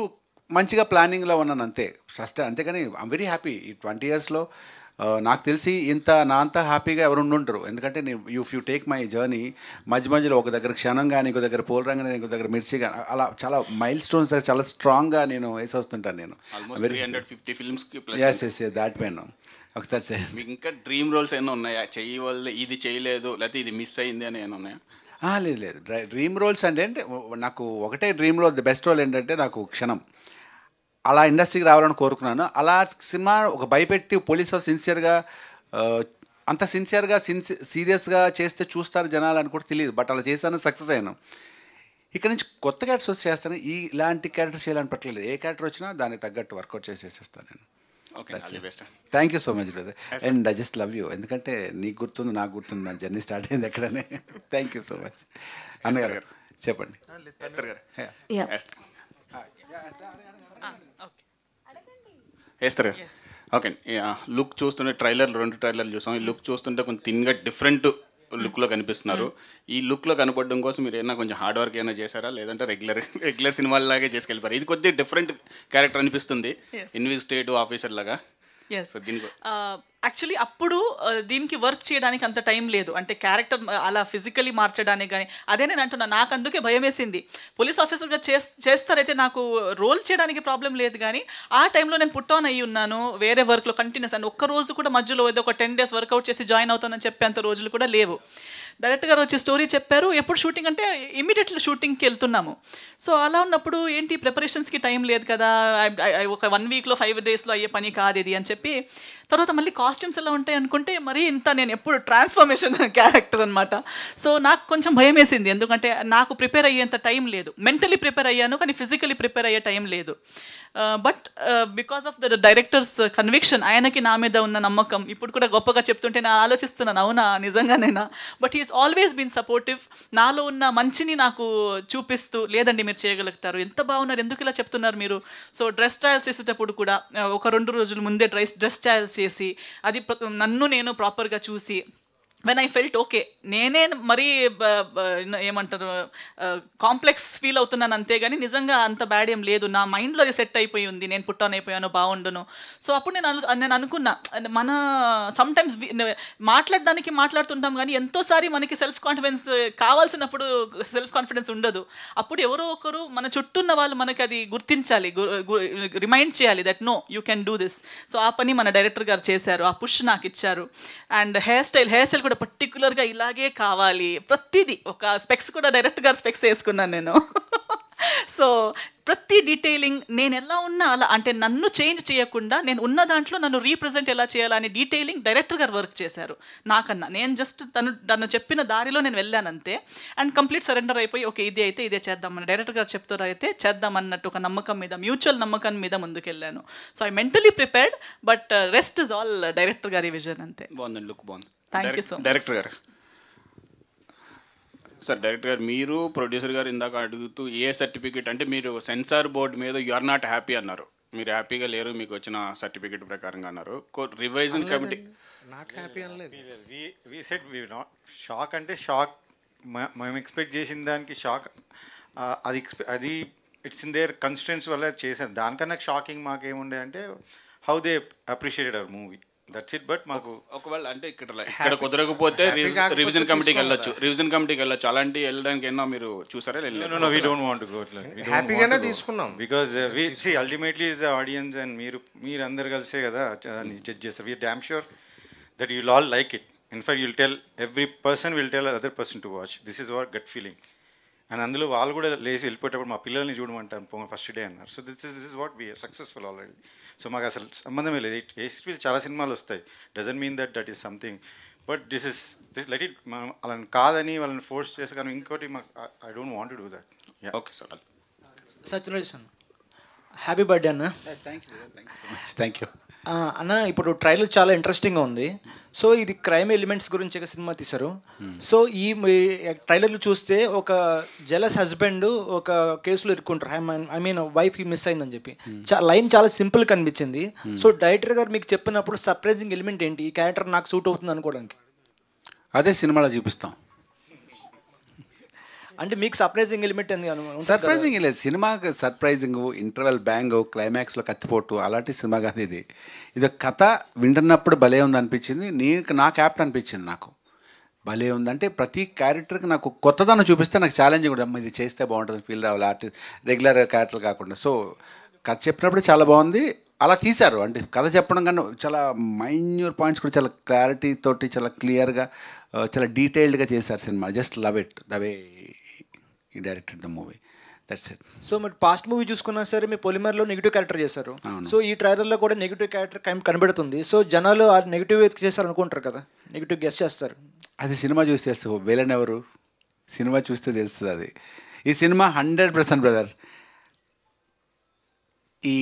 మంచిగా ప్లానింగ్లో ఉన్నాను అంతే. ఫస్ట్ అంతేగాని ఐమ్ వెరీ హ్యాపీ ఈ ట్వంటీ ఇయర్స్లో నాకు తెలిసి ఇంత నా అంత హ్యాపీగా ఎవరు ఉండుంటారు ఎందుకంటే నేను you you take my journey మధ్య మధ్యలో ఒక దగ్గర క్షణం కానీ ఇంకో దగ్గర పోలరంగా కానీ ఇంకో దగ్గర మిర్చి కానీ అలా చాలా మైల్ స్టోన్స్ దగ్గర చాలా స్ట్రాంగ్గా నేను వేసి వస్తుంటాను నేను ఎస్ ఎస్ దాట్ వేను ఒకసారి.
మీకు ఇంకా డ్రీమ్ రోల్స్ ఏమైనా ఉన్నాయా? చేయవల్ల ఇది చేయలేదు లేకపోతే ఇది మిస్ అయింది అని ఏమైనా ఉన్నాయా?
ఆ, లేదు లేదు. డ్రై- డ్రీమ్ రోల్స్ అంటే అంటే నాకు ఒకటే dream role the best role ఏంటంటే నాకు క్షణం. అలా ఇండస్ట్రీకి రావాలని కోరుకున్నాను. అలా సినిమా ఒక భయపెట్టి పోలీస్ వాళ్ళు సిన్సియర్గా అంత సిన్సియర్గా సిన్సి సీరియస్గా చేస్తే చూస్తారు జనాలు అని కూడా తెలియదు. బట్ అలా చేశాను సక్సెస్ అయ్యాను. ఇక్కడ నుంచి కొత్త క్యారెక్టర్స్ వచ్చి చేస్తాను ఈ ఇలాంటి క్యారెక్టర్స్ చేయాలని పట్టలేదు. ఏ క్యారెక్టర్ వచ్చినా దానికి తగ్గట్టు వర్కౌట్ చేసేసేస్తాను నేను. Thank you so much brother and I just love you ఎందుకంటే నీకు గుర్తుంది నాకు గుర్తుంది నా జర్నీ స్టార్ట్ అయింది ఎక్కడనే. థ్యాంక్ యూ సో మచ్ అన్నగారు చెప్పండి.
గారు. ఓకే లుక్ చూస్తుంటే ట్రైలర్ రెండు ట్రైలర్లు చూసాం. ఈ లుక్ చూస్తుంటే కొంచెం తిన్గా డిఫరెంట్ లుక్లో కనిపిస్తున్నారు. ఈ లుక్లో కనపడడం కోసం మీరు ఏమైనా కొంచెం హార్డ్ వర్క్ ఏమైనా చేశారా? లేదంటే రెగ్యులర్ రెగ్యులర్ సినిమాలాగే చేసుకెళ్ళిపోయారు? ఇది కొద్దిగా డిఫరెంట్ క్యారెక్టర్ అనిపిస్తుంది. ఇన్వెస్టిగేటివ్ ఆఫీసర్ లాగా దీనికి
యాక్చువల్లీ అప్పుడు దీనికి వర్క్ చేయడానికి అంత టైం లేదు. అంటే క్యారెక్టర్ అలా ఫిజికలీ మార్చడానికి కానీ అదే నేను అంటున్నా నాకు అందుకే భయం వేసింది పోలీస్ ఆఫీసర్గా చేస్ చేస్తారైతే నాకు రోల్ చేయడానికి ప్రాబ్లం లేదు కానీ ఆ టైంలో నేను పుట్ ఆన్ అయ్యి ఉన్నాను వేరే వర్క్లో కంటిన్యూస్ అండ్ ఒక్క రోజు కూడా మధ్యలో ఏదో ఒక టెన్ డేస్ వర్కౌట్ చేసి జాయిన్ అవుతానని చెప్పేంత రోజులు కూడా లేవు. డైరెక్ట్ గారు వచ్చి స్టోరీ చెప్పారు ఎప్పుడు షూటింగ్ అంటే ఇమీడియట్లీ షూటింగ్కి వెళ్తున్నాము. సో అలా ఉన్నప్పుడు ఏంటి ప్రిపరేషన్స్కి టైం లేదు కదా ఒక వన్ వీక్లో ఫైవ్ డేస్లో అయ్యే పని కాదు ఇది అని చెప్పి తర్వాత మళ్ళీ కాస్ట్యూమ్స్ ఎలా ఉంటాయి అనుకుంటే మరీ ఇంత నేను ఎప్పుడు ట్రాన్స్ఫర్మేషన్ క్యారెక్టర్ అనమాట సో నాకు కొంచెం భయం వేసింది. ఎందుకంటే నాకు ప్రిపేర్ అయ్యేంత టైం లేదు. మెంటలీ ప్రిపేర్ అయ్యాను కానీ ఫిజికలీ ప్రిపేర్ అయ్యే టైం లేదు. Uh, but because of the director's conviction ఆయనకి నా మీద ఉన్న నమ్మకం. ఇప్పుడు కూడా గొప్పగా చెప్తుంటే నేను ఆలోచిస్తున్నాను అవునా? నిజంగానేనా? But is always been supportive నాలో ఉన్న మంచిని నాకు చూపిస్తూ లేదండి మీరు చేయగలుగుతారు. ఎంత బాగున్నారు ఎందుకు ఇలా చెప్తున్నారు మీరు? సో డ్రెస్ ట్రయల్స్ చేసేటప్పుడు కూడా uh, ఒక రెండు రోజుల ముందే డ్రెస్ డ్రెస్ ట్రయల్స్ చేసి అది నన్ను నేను ప్రాపర్గా చూసి వెన్ ఐ ఫెల్ట్ ఓకే నేనే మరీ ఏమంటారు కాంప్లెక్స్ ఫీల్ అవుతున్నాను అంతేగాని నిజంగా అంత బ్యాడ్ ఏం లేదు. నా మైండ్లో అది సెట్ అయిపోయి ఉంది. నేను పుట్టాను అయిపోయాను బాగుండును. సో అప్పుడు నేను అను నేను అనుకున్నా మన సమ్టైమ్స్ మాట్లాడడానికి మాట్లాడుతుంటాం కానీ ఎంతోసారి మనకి సెల్ఫ్ కాన్ఫిడెన్స్ కావాల్సినప్పుడు సెల్ఫ్ కాన్ఫిడెన్స్ ఉండదు. అప్పుడు ఎవరో ఒకరు మన చుట్టూ ఉన్న వాళ్ళు మనకి అది గుర్తించాలి రిమైండ్ చేయాలి that no you can do this so ఆ పని మన డైరెక్టర్ గారు చేశారు. ఆ పుష్ నాకు ఇచ్చారు. And hair style hair style కూడా పర్టికులర్గా ఇలాగే కావాలి. ప్రతిదీ ఒక స్పెక్స్ కూడా డైరెక్ట్గా స్పెక్స్ వేసుకున్నాను నేను. సో ప్రతి డీటెయిలింగ్ నేను ఎలా ఉన్నా అలా అంటే నన్ను చేంజ్ చేయకుండా నేను ఉన్న దాంట్లో నన్ను రీప్రజెంట్ ఎలా చేయాలని డీటెయిలింగ్ డైరెక్టర్ గారు వర్క్ చేశారు. నాకన్నా. నేను జస్ట్ తను తను చెప్పిన దారిలో నేను వెళ్ళాను అంతే అండ్ కంప్లీట్ సరెండర్ అయిపోయి ఓకే ఇది అయితే ఇదే చేద్దామని డైరెక్టర్ గారు చెప్తారు అయితే చేద్దాం అన్నట్టు ఒక నమ్మకం మీద మ్యూచువల్ నమ్మకం మీద ముందుకెళ్ళాను. So I mentally prepared but rest is all director గారి విజన్ అంతే.
బాగుందండి లుక్ బాగుంది.
You so much.
Director garu. Sir director garu మీరు ప్రొడ్యూసర్ గారు ఇందాక అడుగుతూ ఏ సర్టిఫికేట్ అంటే మీరు సెన్సార్ బోర్డు మీద యు ఆర్ నాట్ హ్యాపీ అన్నారు. మీరు హ్యాపీగా లేరు మీకు వచ్చిన సర్టిఫికేట్ ప్రకారంగా అన్నారు. రివైజన్ కమిటీ
నాట్ హ్యాపీ అనలేదు.
We set we not shock అంటే షాక్ మేము ఎక్స్పెక్ట్ చేసిన దానికి షాక్ అది అది ఇట్స్ ఇన్ దేర్ కన్స్టెన్స్ వల్ల చేశారు. దానికన్నా షాకింగ్ మాకేముండే అంటే how they appreciated our movie that's it but మాకు
ఒకవేళ అంటే ఇక్కడ ఇక్కడ కుదరకపోతే రివిజన్ కమిటీకి వెళ్ళొచ్చు. రివిజన్ కమిటీకి వెళ్ళొచ్చు. అలాంటి వెళ్ళడానికి ఎన్నో మీరు చూసారా?
No, no, we don't want to go. Like, we don't
Happy గానే
want to go.
తీసుకున్నాం.
Because uh, we see ultimately is the audience and మీరు మీరు అందరు కలిసే కదా జడ్జ్ చేస్తారు. We are damn sure that you'll all like it in fact you'll tell every person will tell other person to watch this is our gut feeling and అందులో వాళ్ళు కూడా లేచి వెళ్ళిపోయేటప్పుడు మా పిల్లల్ని చూడమంటారు. ఫస్ట్ డే అన్నారు. So this is this is what we are successful already so మాకు అసలు సంబంధమే లేదు. ఏసీ చాలా సినిమాలు వస్తాయి. Doesn't mean that that is something but this is this let it మనం వాళ్ళని కాదని వాళ్ళని ఫోర్స్ చేసి కానీ ఇంకోటి మాకు I don't want do that
okay sir
Satyaraj happy birthday అన్న.
Thank you thank you so much thank you
అన్న ఇప్పుడు ట్రైలర్ చాలా ఇంట్రెస్టింగ్గా ఉంది. సో ఇది క్రైమ్ ఎలిమెంట్స్ గురించి ఒక సినిమా తీశారు. సో ఈ ట్రైలర్లు చూస్తే ఒక జలస్ హస్బెండ్ ఒక కేసులో ఇరుక్కుంటారు. ఐ మీన్ వైఫ్ మిస్ అయిందని చెప్పి. చా- లైన్ చాలా సింపుల్ కనిపించింది. సో డైరెక్టర్ గారు మీకు చెప్పినప్పుడు సర్ప్రైజింగ్ ఎలిమెంట్ ఏంటి? ఈ క్యారెక్టర్ నాకు సూట్ అవుతుంది అనుకోవడానికి
అదే సినిమాలో చూపిస్తాం.
అంటే మీకు సర్ప్రైజింగ్ ఎలిమెంట్
సర్ప్రైజింగ్ లేదు. సినిమాకి సర్ప్రైజింగ్ ఇంటర్వెల్ బ్యాంగ్ క్లైమాక్స్లో కత్తిపోటు అలాంటి సినిమా కాదు ఇది. ఇది ఒక కథ వింటున్నప్పుడు భలే ఉంది అనిపించింది నేను నాకు యాప్ట్ అనిపించింది నాకు. భలే ఉంది అంటే ప్రతి క్యారెక్టర్కి నాకు కొత్తదనం చూపిస్తే నాకు ఛాలెంజ్ కూడా అమ్మ ఇది చేస్తే బాగుంటుంది ఫీల్ రావాలి. ఆర్టిస్ట్ రెగ్యులర్ క్యారెక్టర్ కాకుండా. సో కథ చెప్పినప్పుడు చాలా బాగుంది. అలా తీశారు. అంటే కథ చెప్పడం కన్నా చాలా మైన్యూర్ పాయింట్స్ కూడా చాలా క్లారిటీ తోటి చాలా క్లియర్గా చాలా డీటెయిల్డ్గా చేశారు cinema. Just love it the way he directed the movie that's it
so మరి పాస్ట్ మూవీ చూసుకున్నా సరే మీ పొలిమర్లో నెగిటివ్ క్యారెక్టర్ చేశారు. సో ఈ ట్రైలర్లో కూడా నెగిటివ్ క్యారెక్టర్ కనబడుతుంది. సో జనాలు ఆ నెగిటివ్ చేస్తారు అనుకుంటారు కదా. నెగిటివ్ గెస్ట్ చేస్తారు.
అది సినిమా చూస్తే తెలుసు. విలన్ ఎవరు? సినిమా చూస్తే తెలుస్తుంది అది. ఈ సినిమా హండ్రెడ్ పర్సెంట్ బ్రదర్ ఈ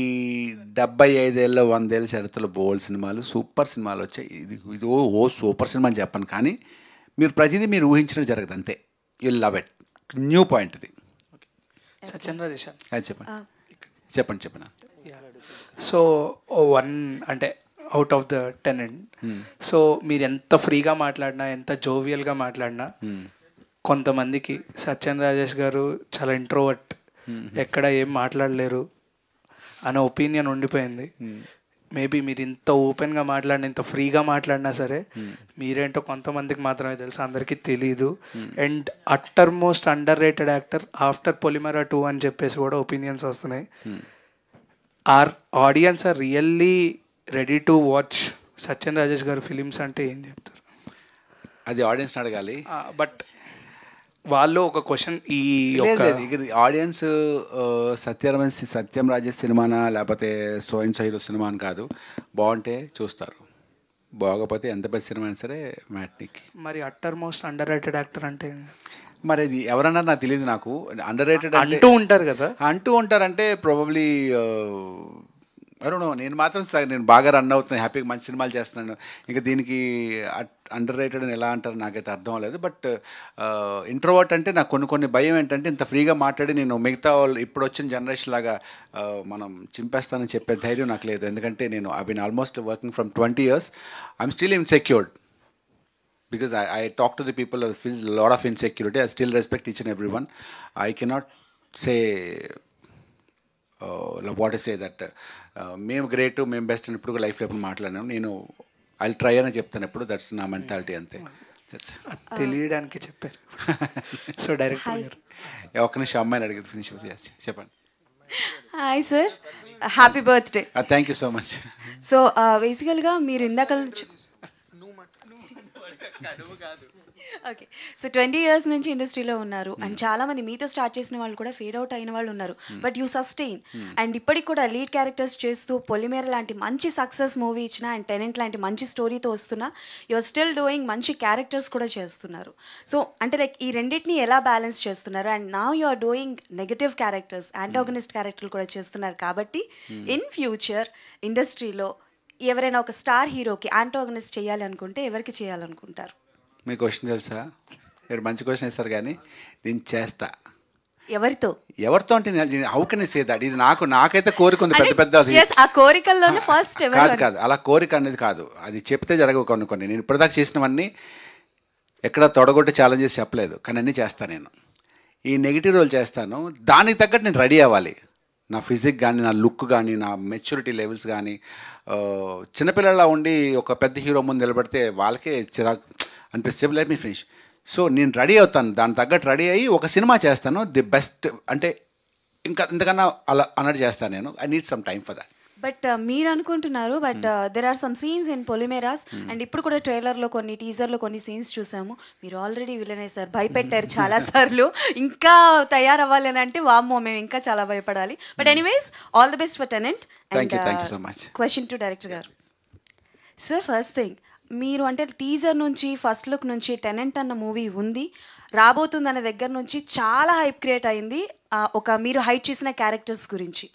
డెబ్బై ఐదేళ్ళ వందేళ్ళ చరిత్రలో బోల్డ్ సినిమాలు సూపర్ సినిమాలు వచ్చాయి. ఇది ఇది ఓ సూపర్ సినిమా అని చెప్పను. కానీ మీరు ప్రతిదీ మీరు ఊహించినట్టు జరగదు. అంతే. You love it new point ఇది. చెప్పండి. చెప్పండి చెప్పండి.
సో వన్ అంటే out of the Tenant so మీరు ఎంత ఫ్రీగా మాట్లాడినా ఎంత జోవియల్గా మాట్లాడినా కొంతమందికి సత్యన్ రాజేష్ గారు చాలా ఇంట్రోవర్ట్ ఎక్కడ ఏం మాట్లాడలేరు అనే ఒపీనియన్ ఉండిపోయింది. మేబీ మీరు ఇంత ఓపెన్గా మాట్లాడిన ఇంత ఫ్రీగా మాట్లాడినా సరే మీరేంటో కొంతమందికి మాత్రమే తెలుసు అందరికీ తెలియదు and utter most underrated actor after Polimera two అని చెప్పేసి కూడా ఒపీనియన్స్ వస్తున్నాయి. Are audience are really ready to watch Satyam Rajesh గారి ఫిలిమ్స్ అంటే ఏం చెప్తారు?
అది ఆడియన్స్ అడగాలి.
బట్ వాళ్ళు ఒక క్వశ్చన్ ఈ
ఆడియన్స్ సత్యరమణ సత్యం రాజేష్ సినిమానా లేకపోతే సోయిన్ హీరో సినిమా అని కాదు. బాగుంటే చూస్తారు. బాగోకపోతే ఎంత పెద్ద సినిమా అయినా సరే మ్యాట్నిక్
మరి utter most underrated actor అంటే?
మరి అది ఎవరన్నారు నాకు తెలియదు నాకు. అండర్ రేటెడ్
అంటూ ఉంటారు కదా.
అంటూ ఉంటారంటే ప్రాబబ్లీ అరుణో నేను మాత్రం సార్ నేను బాగా రన్ అవుతున్నాను. హ్యాపీగా మంచి సినిమాలు చేస్తున్నాను. ఇంకా దీనికి అండర్ రేటెడ్ అని ఎలా అంటారు నాకైతే అర్థం అవ్వలేదు. బట్ ఇంట్రోవర్ట్ అంటే నాకు కొన్ని కొన్ని భయం ఏంటంటే ఇంత ఫ్రీగా మాట్లాడి నేను మిగతా వాళ్ళు ఇప్పుడు వచ్చిన జనరేషన్ లాగా మనం చింపేస్తానని చెప్పే ధైర్యం నాకు లేదు. ఎందుకంటే నేను I been almost working from twenty years I'm still insecured because I I talk to the people feel lot of insecurity I still respect still and everyone I cannot say to say that uh, మేము great మేము best అని ఇప్పుడు లైఫ్లో ఎప్పుడు మాట్లాడాను. నేను I try అని చెప్తాను ఎప్పుడు దట్స్ నా మెంటాలిటీ అంతే. దట్స్
తెలియడానికి చెప్పారు. సో డైరెక్టర్ గారు
ఒక్క నిమిషం అమ్మాయిని అడిగి ఫినిష్ చెప్పండి.
Hi sir happy birthday
thank you so much
so బేసికల్గా మీరు ఇందాక నుంచి ఓకే సో ట్వంటీ ఇయర్స్ నుంచి ఇండస్ట్రీలో ఉన్నారు. అండ్ చాలా మంది మీతో స్టార్ట్ చేసిన వాళ్ళు కూడా ఫేడ్ అవుట్ అయిన వాళ్ళు ఉన్నారు. బట్ యూ సస్టైన్ అండ్ ఇప్పటికి కూడా లీడ్ క్యారెక్టర్స్ చేస్తూ పొలిమేర లాంటి మంచి సక్సెస్ మూవీ ఇచ్చిన అండ్ టెనెంట్ లాంటి మంచి స్టోరీతో వస్తున్నా యూఆర్ స్టిల్ డూయింగ్ మంచి క్యారెక్టర్స్ కూడా చేస్తున్నారు. సో అంటే లైక్ ఈ రెండింటిని ఎలా బ్యాలెన్స్ చేస్తున్నారు? అండ్ నా you are doing negative characters antagonist క్యారెక్టర్లు కూడా చేస్తున్నారు. కాబట్టి ఇన్ ఫ్యూచర్ ఇండస్ట్రీలో ఎవరైనా ఒక స్టార్ హీరోకి యాంటాగనిస్ట్ చేయాలి అనుకుంటే ఎవరికి చేయాలనుకుంటారు?
మీ క్వశ్చన్ తెలుసా? మీరు మంచి క్వశ్చన్ ఇస్తారు కానీ నేను చేస్తా.
ఎవరితో?
ఎవరితో అంటే హౌ కెన్ సే దట్ ఇది నాకు నాకైతే కోరిక ఉంది పెద్ద పెద్ద
Yes, ఆ కోరికల్లోనే ఫస్ట్
కాదు. కాదు. అలా కోరిక అనేది కాదు. అది చెప్తే జరగవు కొన్ని కొన్ని. నేను ఇప్పటిదాకా చేసినవన్నీ ఎక్కడ తొడగొట్టి ఛాలెంజెస్ చెప్పలేదు. కానీ అన్నీ చేస్తాను నేను. ఈ నెగిటివ్ రోల్ చేస్తాను. దానికి తగ్గట్టు నేను రెడీ అవ్వాలి. నా ఫిజిక్ కానీ నా లుక్ కానీ నా మెచ్యూరిటీ లెవెల్స్ కానీ ఆ, చిన్నపిల్లలా ఉండి ఒక పెద్ద హీరో ముందు నిలబడితే వాళ్ళకే చిరాకు. అనిపిస్తే లెట్ మీ ఫినిష్. సో నేను రెడీ అవుతాను. దాని తగ్గట్టు రెడీ అయ్యి ఒక సినిమా చేస్తాను. ది బెస్ట్ అంటే ఇంకా ఇంతకన్నా అలా అన్నట్టు చేస్తాను నేను. I need some time for that.
But మీరు అనుకుంటున్నారు but there are some scenes in Polimeras and ఇప్పుడు కూడా ట్రైలర్లో కొన్ని టీజర్లో కొన్ని సీన్స్ చూసాము. మీరు ఆల్రెడీ విలనే సార్ భయపెట్టారు చాలా సార్లు. ఇంకా తయారవ్వాలి అని అంటే వామ్మో మేము ఇంకా చాలా భయపడాలి. But anyways all the best for Tenant
much.
Question to director గారు. సార్ ఫస్ట్ థింగ్ మీరు అంటే టీజర్ నుంచి ఫస్ట్ లుక్ నుంచి టెనెంట్ అన్న మూవీ ఉంది. రాబోతుంది అనే దగ్గర నుంచి చాలా హైప్ క్రియేట్ అయింది. ఒక మీరు హైట్ చేసిన క్యారెక్టర్స్ గురించి.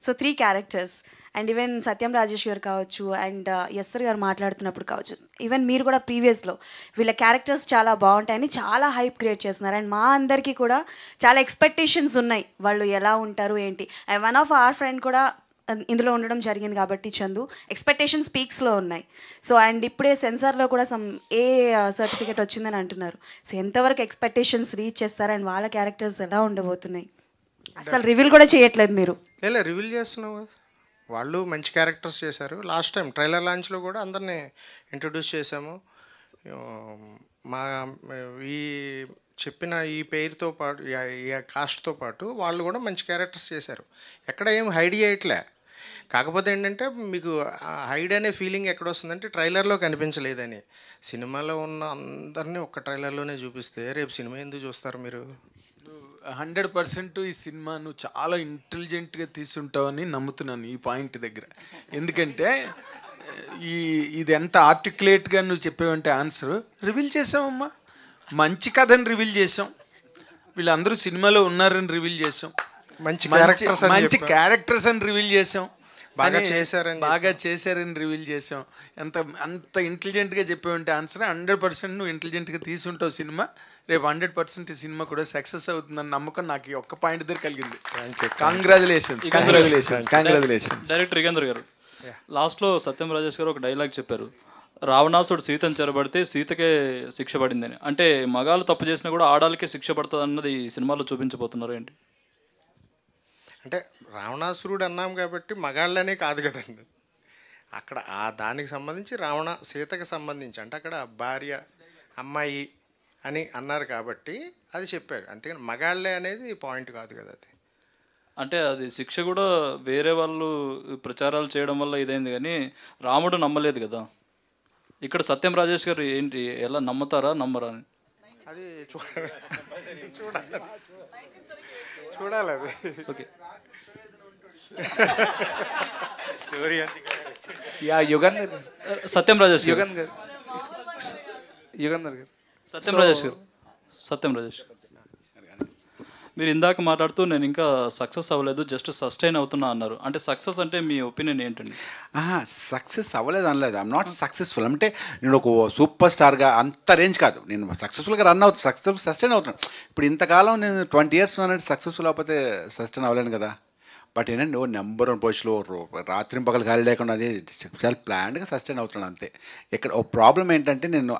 So three characters and even Satyam Rajesh గారు కావచ్చు అండ్ ఎస్సర్ uh, గారు మాట్లాడుతున్నప్పుడు కావచ్చు. ఈవెన్ మీరు కూడా ప్రీవియస్లో వీళ్ళ క్యారెక్టర్స్ చాలా బాగుంటాయని చాలా హైప్ క్రియేట్ చేస్తున్నారు. అండ్ మా అందరికీ కూడా చాలా ఎక్స్పెక్టేషన్స్ ఉన్నాయి. వాళ్ళు ఎలా ఉంటారు ఏంటి? And one of our friend కూడా ఇందులో ఉండడం జరిగింది కాబట్టి చందు. ఎక్స్పెక్టేషన్ స్పీక్స్లో ఉన్నాయి. సో అండ్ ఇప్పుడే సెన్సార్లో కూడా సమ్ ఏ సర్టిఫికేట్ వచ్చిందని అంటున్నారు. సో ఎంతవరకు ఎక్స్పెక్టేషన్స్ రీచ్ చేస్తారు అండ్ వాళ్ళ క్యారెక్టర్స్ ఎలా ఉండబోతున్నాయి? అసలు రివీల్ కూడా చేయట్లేదు మీరు.
లేదా రివీల్ చేస్తున్నావు వాళ్ళు మంచి క్యారెక్టర్స్ చేశారు. లాస్ట్ టైం ట్రైలర్ లాంచ్లో కూడా అందరినీ ఇంట్రొడ్యూస్ చేశాము. ఆ, మా ఈ చెప్పిన ఈ పేరుతో పాటు ఈ కాస్ట్తో పాటు వాళ్ళు కూడా మంచి క్యారెక్టర్స్ చేశారు. ఎక్కడ ఏం హైడ్ చేయట్లే. కాకపోతే ఏంటంటే మీకు హైడ్ అనే ఫీలింగ్ ఎక్కడ వస్తుందంటే ట్రైలర్లో కనిపించలేదని. సినిమాలో ఉన్న అందరినీ ఒక్క ట్రైలర్లోనే చూపిస్తే రేపు సినిమా ఎందుకు చూస్తారు మీరు?
హండ్రెడ్ పర్సెంట్ ఈ సినిమా నువ్వు చాలా ఇంటెలిజెంట్గా తీసుంటావని నమ్ముతున్నాను ఈ పాయింట్ దగ్గర. ఎందుకంటే ఈ ఇది ఎంత ఆర్టికులేట్గా నువ్వు చెప్పావంటే ఆన్సర్ రివీల్ చేసావమ్మా. మంచి కథని రివీల్ చేసాం. వీళ్ళందరూ సినిమాలో ఉన్నారని రివీల్ చేసాం.
మంచి
మంచి. క్యారెక్టర్స్ అని రివీల్ చేసాం.
బాగా
అని
చేశారని
బాగా చేశారని రివీల్ చేసాం ఎంత అంత ఇంటెలిజెంట్గా చెప్పావంటే ఆన్సర్ హండ్రెడ్ పర్సెంట్ నువ్వు ఇంటెలిజెంట్గా తీసుంటావు సినిమా. రేపు హండ్రెడ్ పర్సెంట్ ఈ సినిమా కూడా సక్సెస్ అవుతుందని నమ్మకం నాకు ఈ ఒక్క పాయింట్ దగ్గర కలిగింది. Congratulations congratulations congratulations
director Yugendra గారు
లాస్ట్లో సత్యం రాజేష్ గారు ఒక డైలాగ్ చెప్పారు. రావణాసుడు సీతను చెరబడితే సీతకే శిక్ష పడిందని. అంటే మగాళ్ళు తప్పు చేసినా కూడా ఆడాలకే శిక్ష పడుతుంది అన్నది ఈ సినిమాలో చూపించబోతున్నారు ఏంటి?
అంటే రావణాసురుడు అన్నాం కాబట్టి మగాళ్ళనే కాదు కదండి. అక్కడ ఆ దానికి సంబంధించి రావణ సీతకి సంబంధించి అంటే అక్కడ భార్య అమ్మాయి అని అన్నారు కాబట్టి అది చెప్పాడు అంతేగాని మగాళ్ళే అనేది పాయింట్ కాదు కదా అది.
అంటే అది శిక్ష కూడా వేరే వాళ్ళు ప్రచారాలు చేయడం వల్ల ఇదైంది కానీ రాముడు నమ్మలేదు కదా. ఇక్కడ సత్యం రాజేష్ గారు ఏంటి ఎలా నమ్ముతారా నమ్మరా అని?
అది చూడాలి చూడాలి. చూడాలి అది
okay
story
yeah Yugandhar.
Satyam Rajesh గారు.
యుగంధర్ గారు యుగంధర్ గారు
సత్యం రాజేష్ గారు సత్యం రాజేష్ గారు. మీరు ఇందాక మాట్లాడుతూ నేను ఇంకా సక్సెస్ అవ్వలేదు జస్ట్ సస్టైన్ అవుతున్నా అన్నారు. అంటే సక్సెస్ అంటే మీ ఒపీనియన్ ఏంటండి?
ఆహా సక్సెస్ అవ్వలేదు అనలేదు. ఐఎమ్ నాట్ సక్సెస్ఫుల్ అంటే నేను ఒక సూపర్ స్టార్గా అంత రేంజ్ కాదు. నేను సక్సెస్ఫుల్గా రన్ అవుతుంది సక్సెస్ఫుల్ సస్టైన్ అవుతున్నాను. ఇప్పుడు ఇంతకాలం నేను ట్వంటీ ఇయర్స్ ఉన్నానంటే సక్సెస్ఫుల్ అవ్వకపోతే సస్టైన్ అవ్వలేను కదా. బట్ ఏంటంటే ఓ నెంబర్ వన్ పొజిషన్లో రాత్రి పగలు ఖాళీ లేకుండా అది చాలా ప్లాన్డ్గా సస్టైన్ అవుతున్నాను అంతే. ఇక్కడ ఓ ప్రాబ్లం ఏంటంటే నేను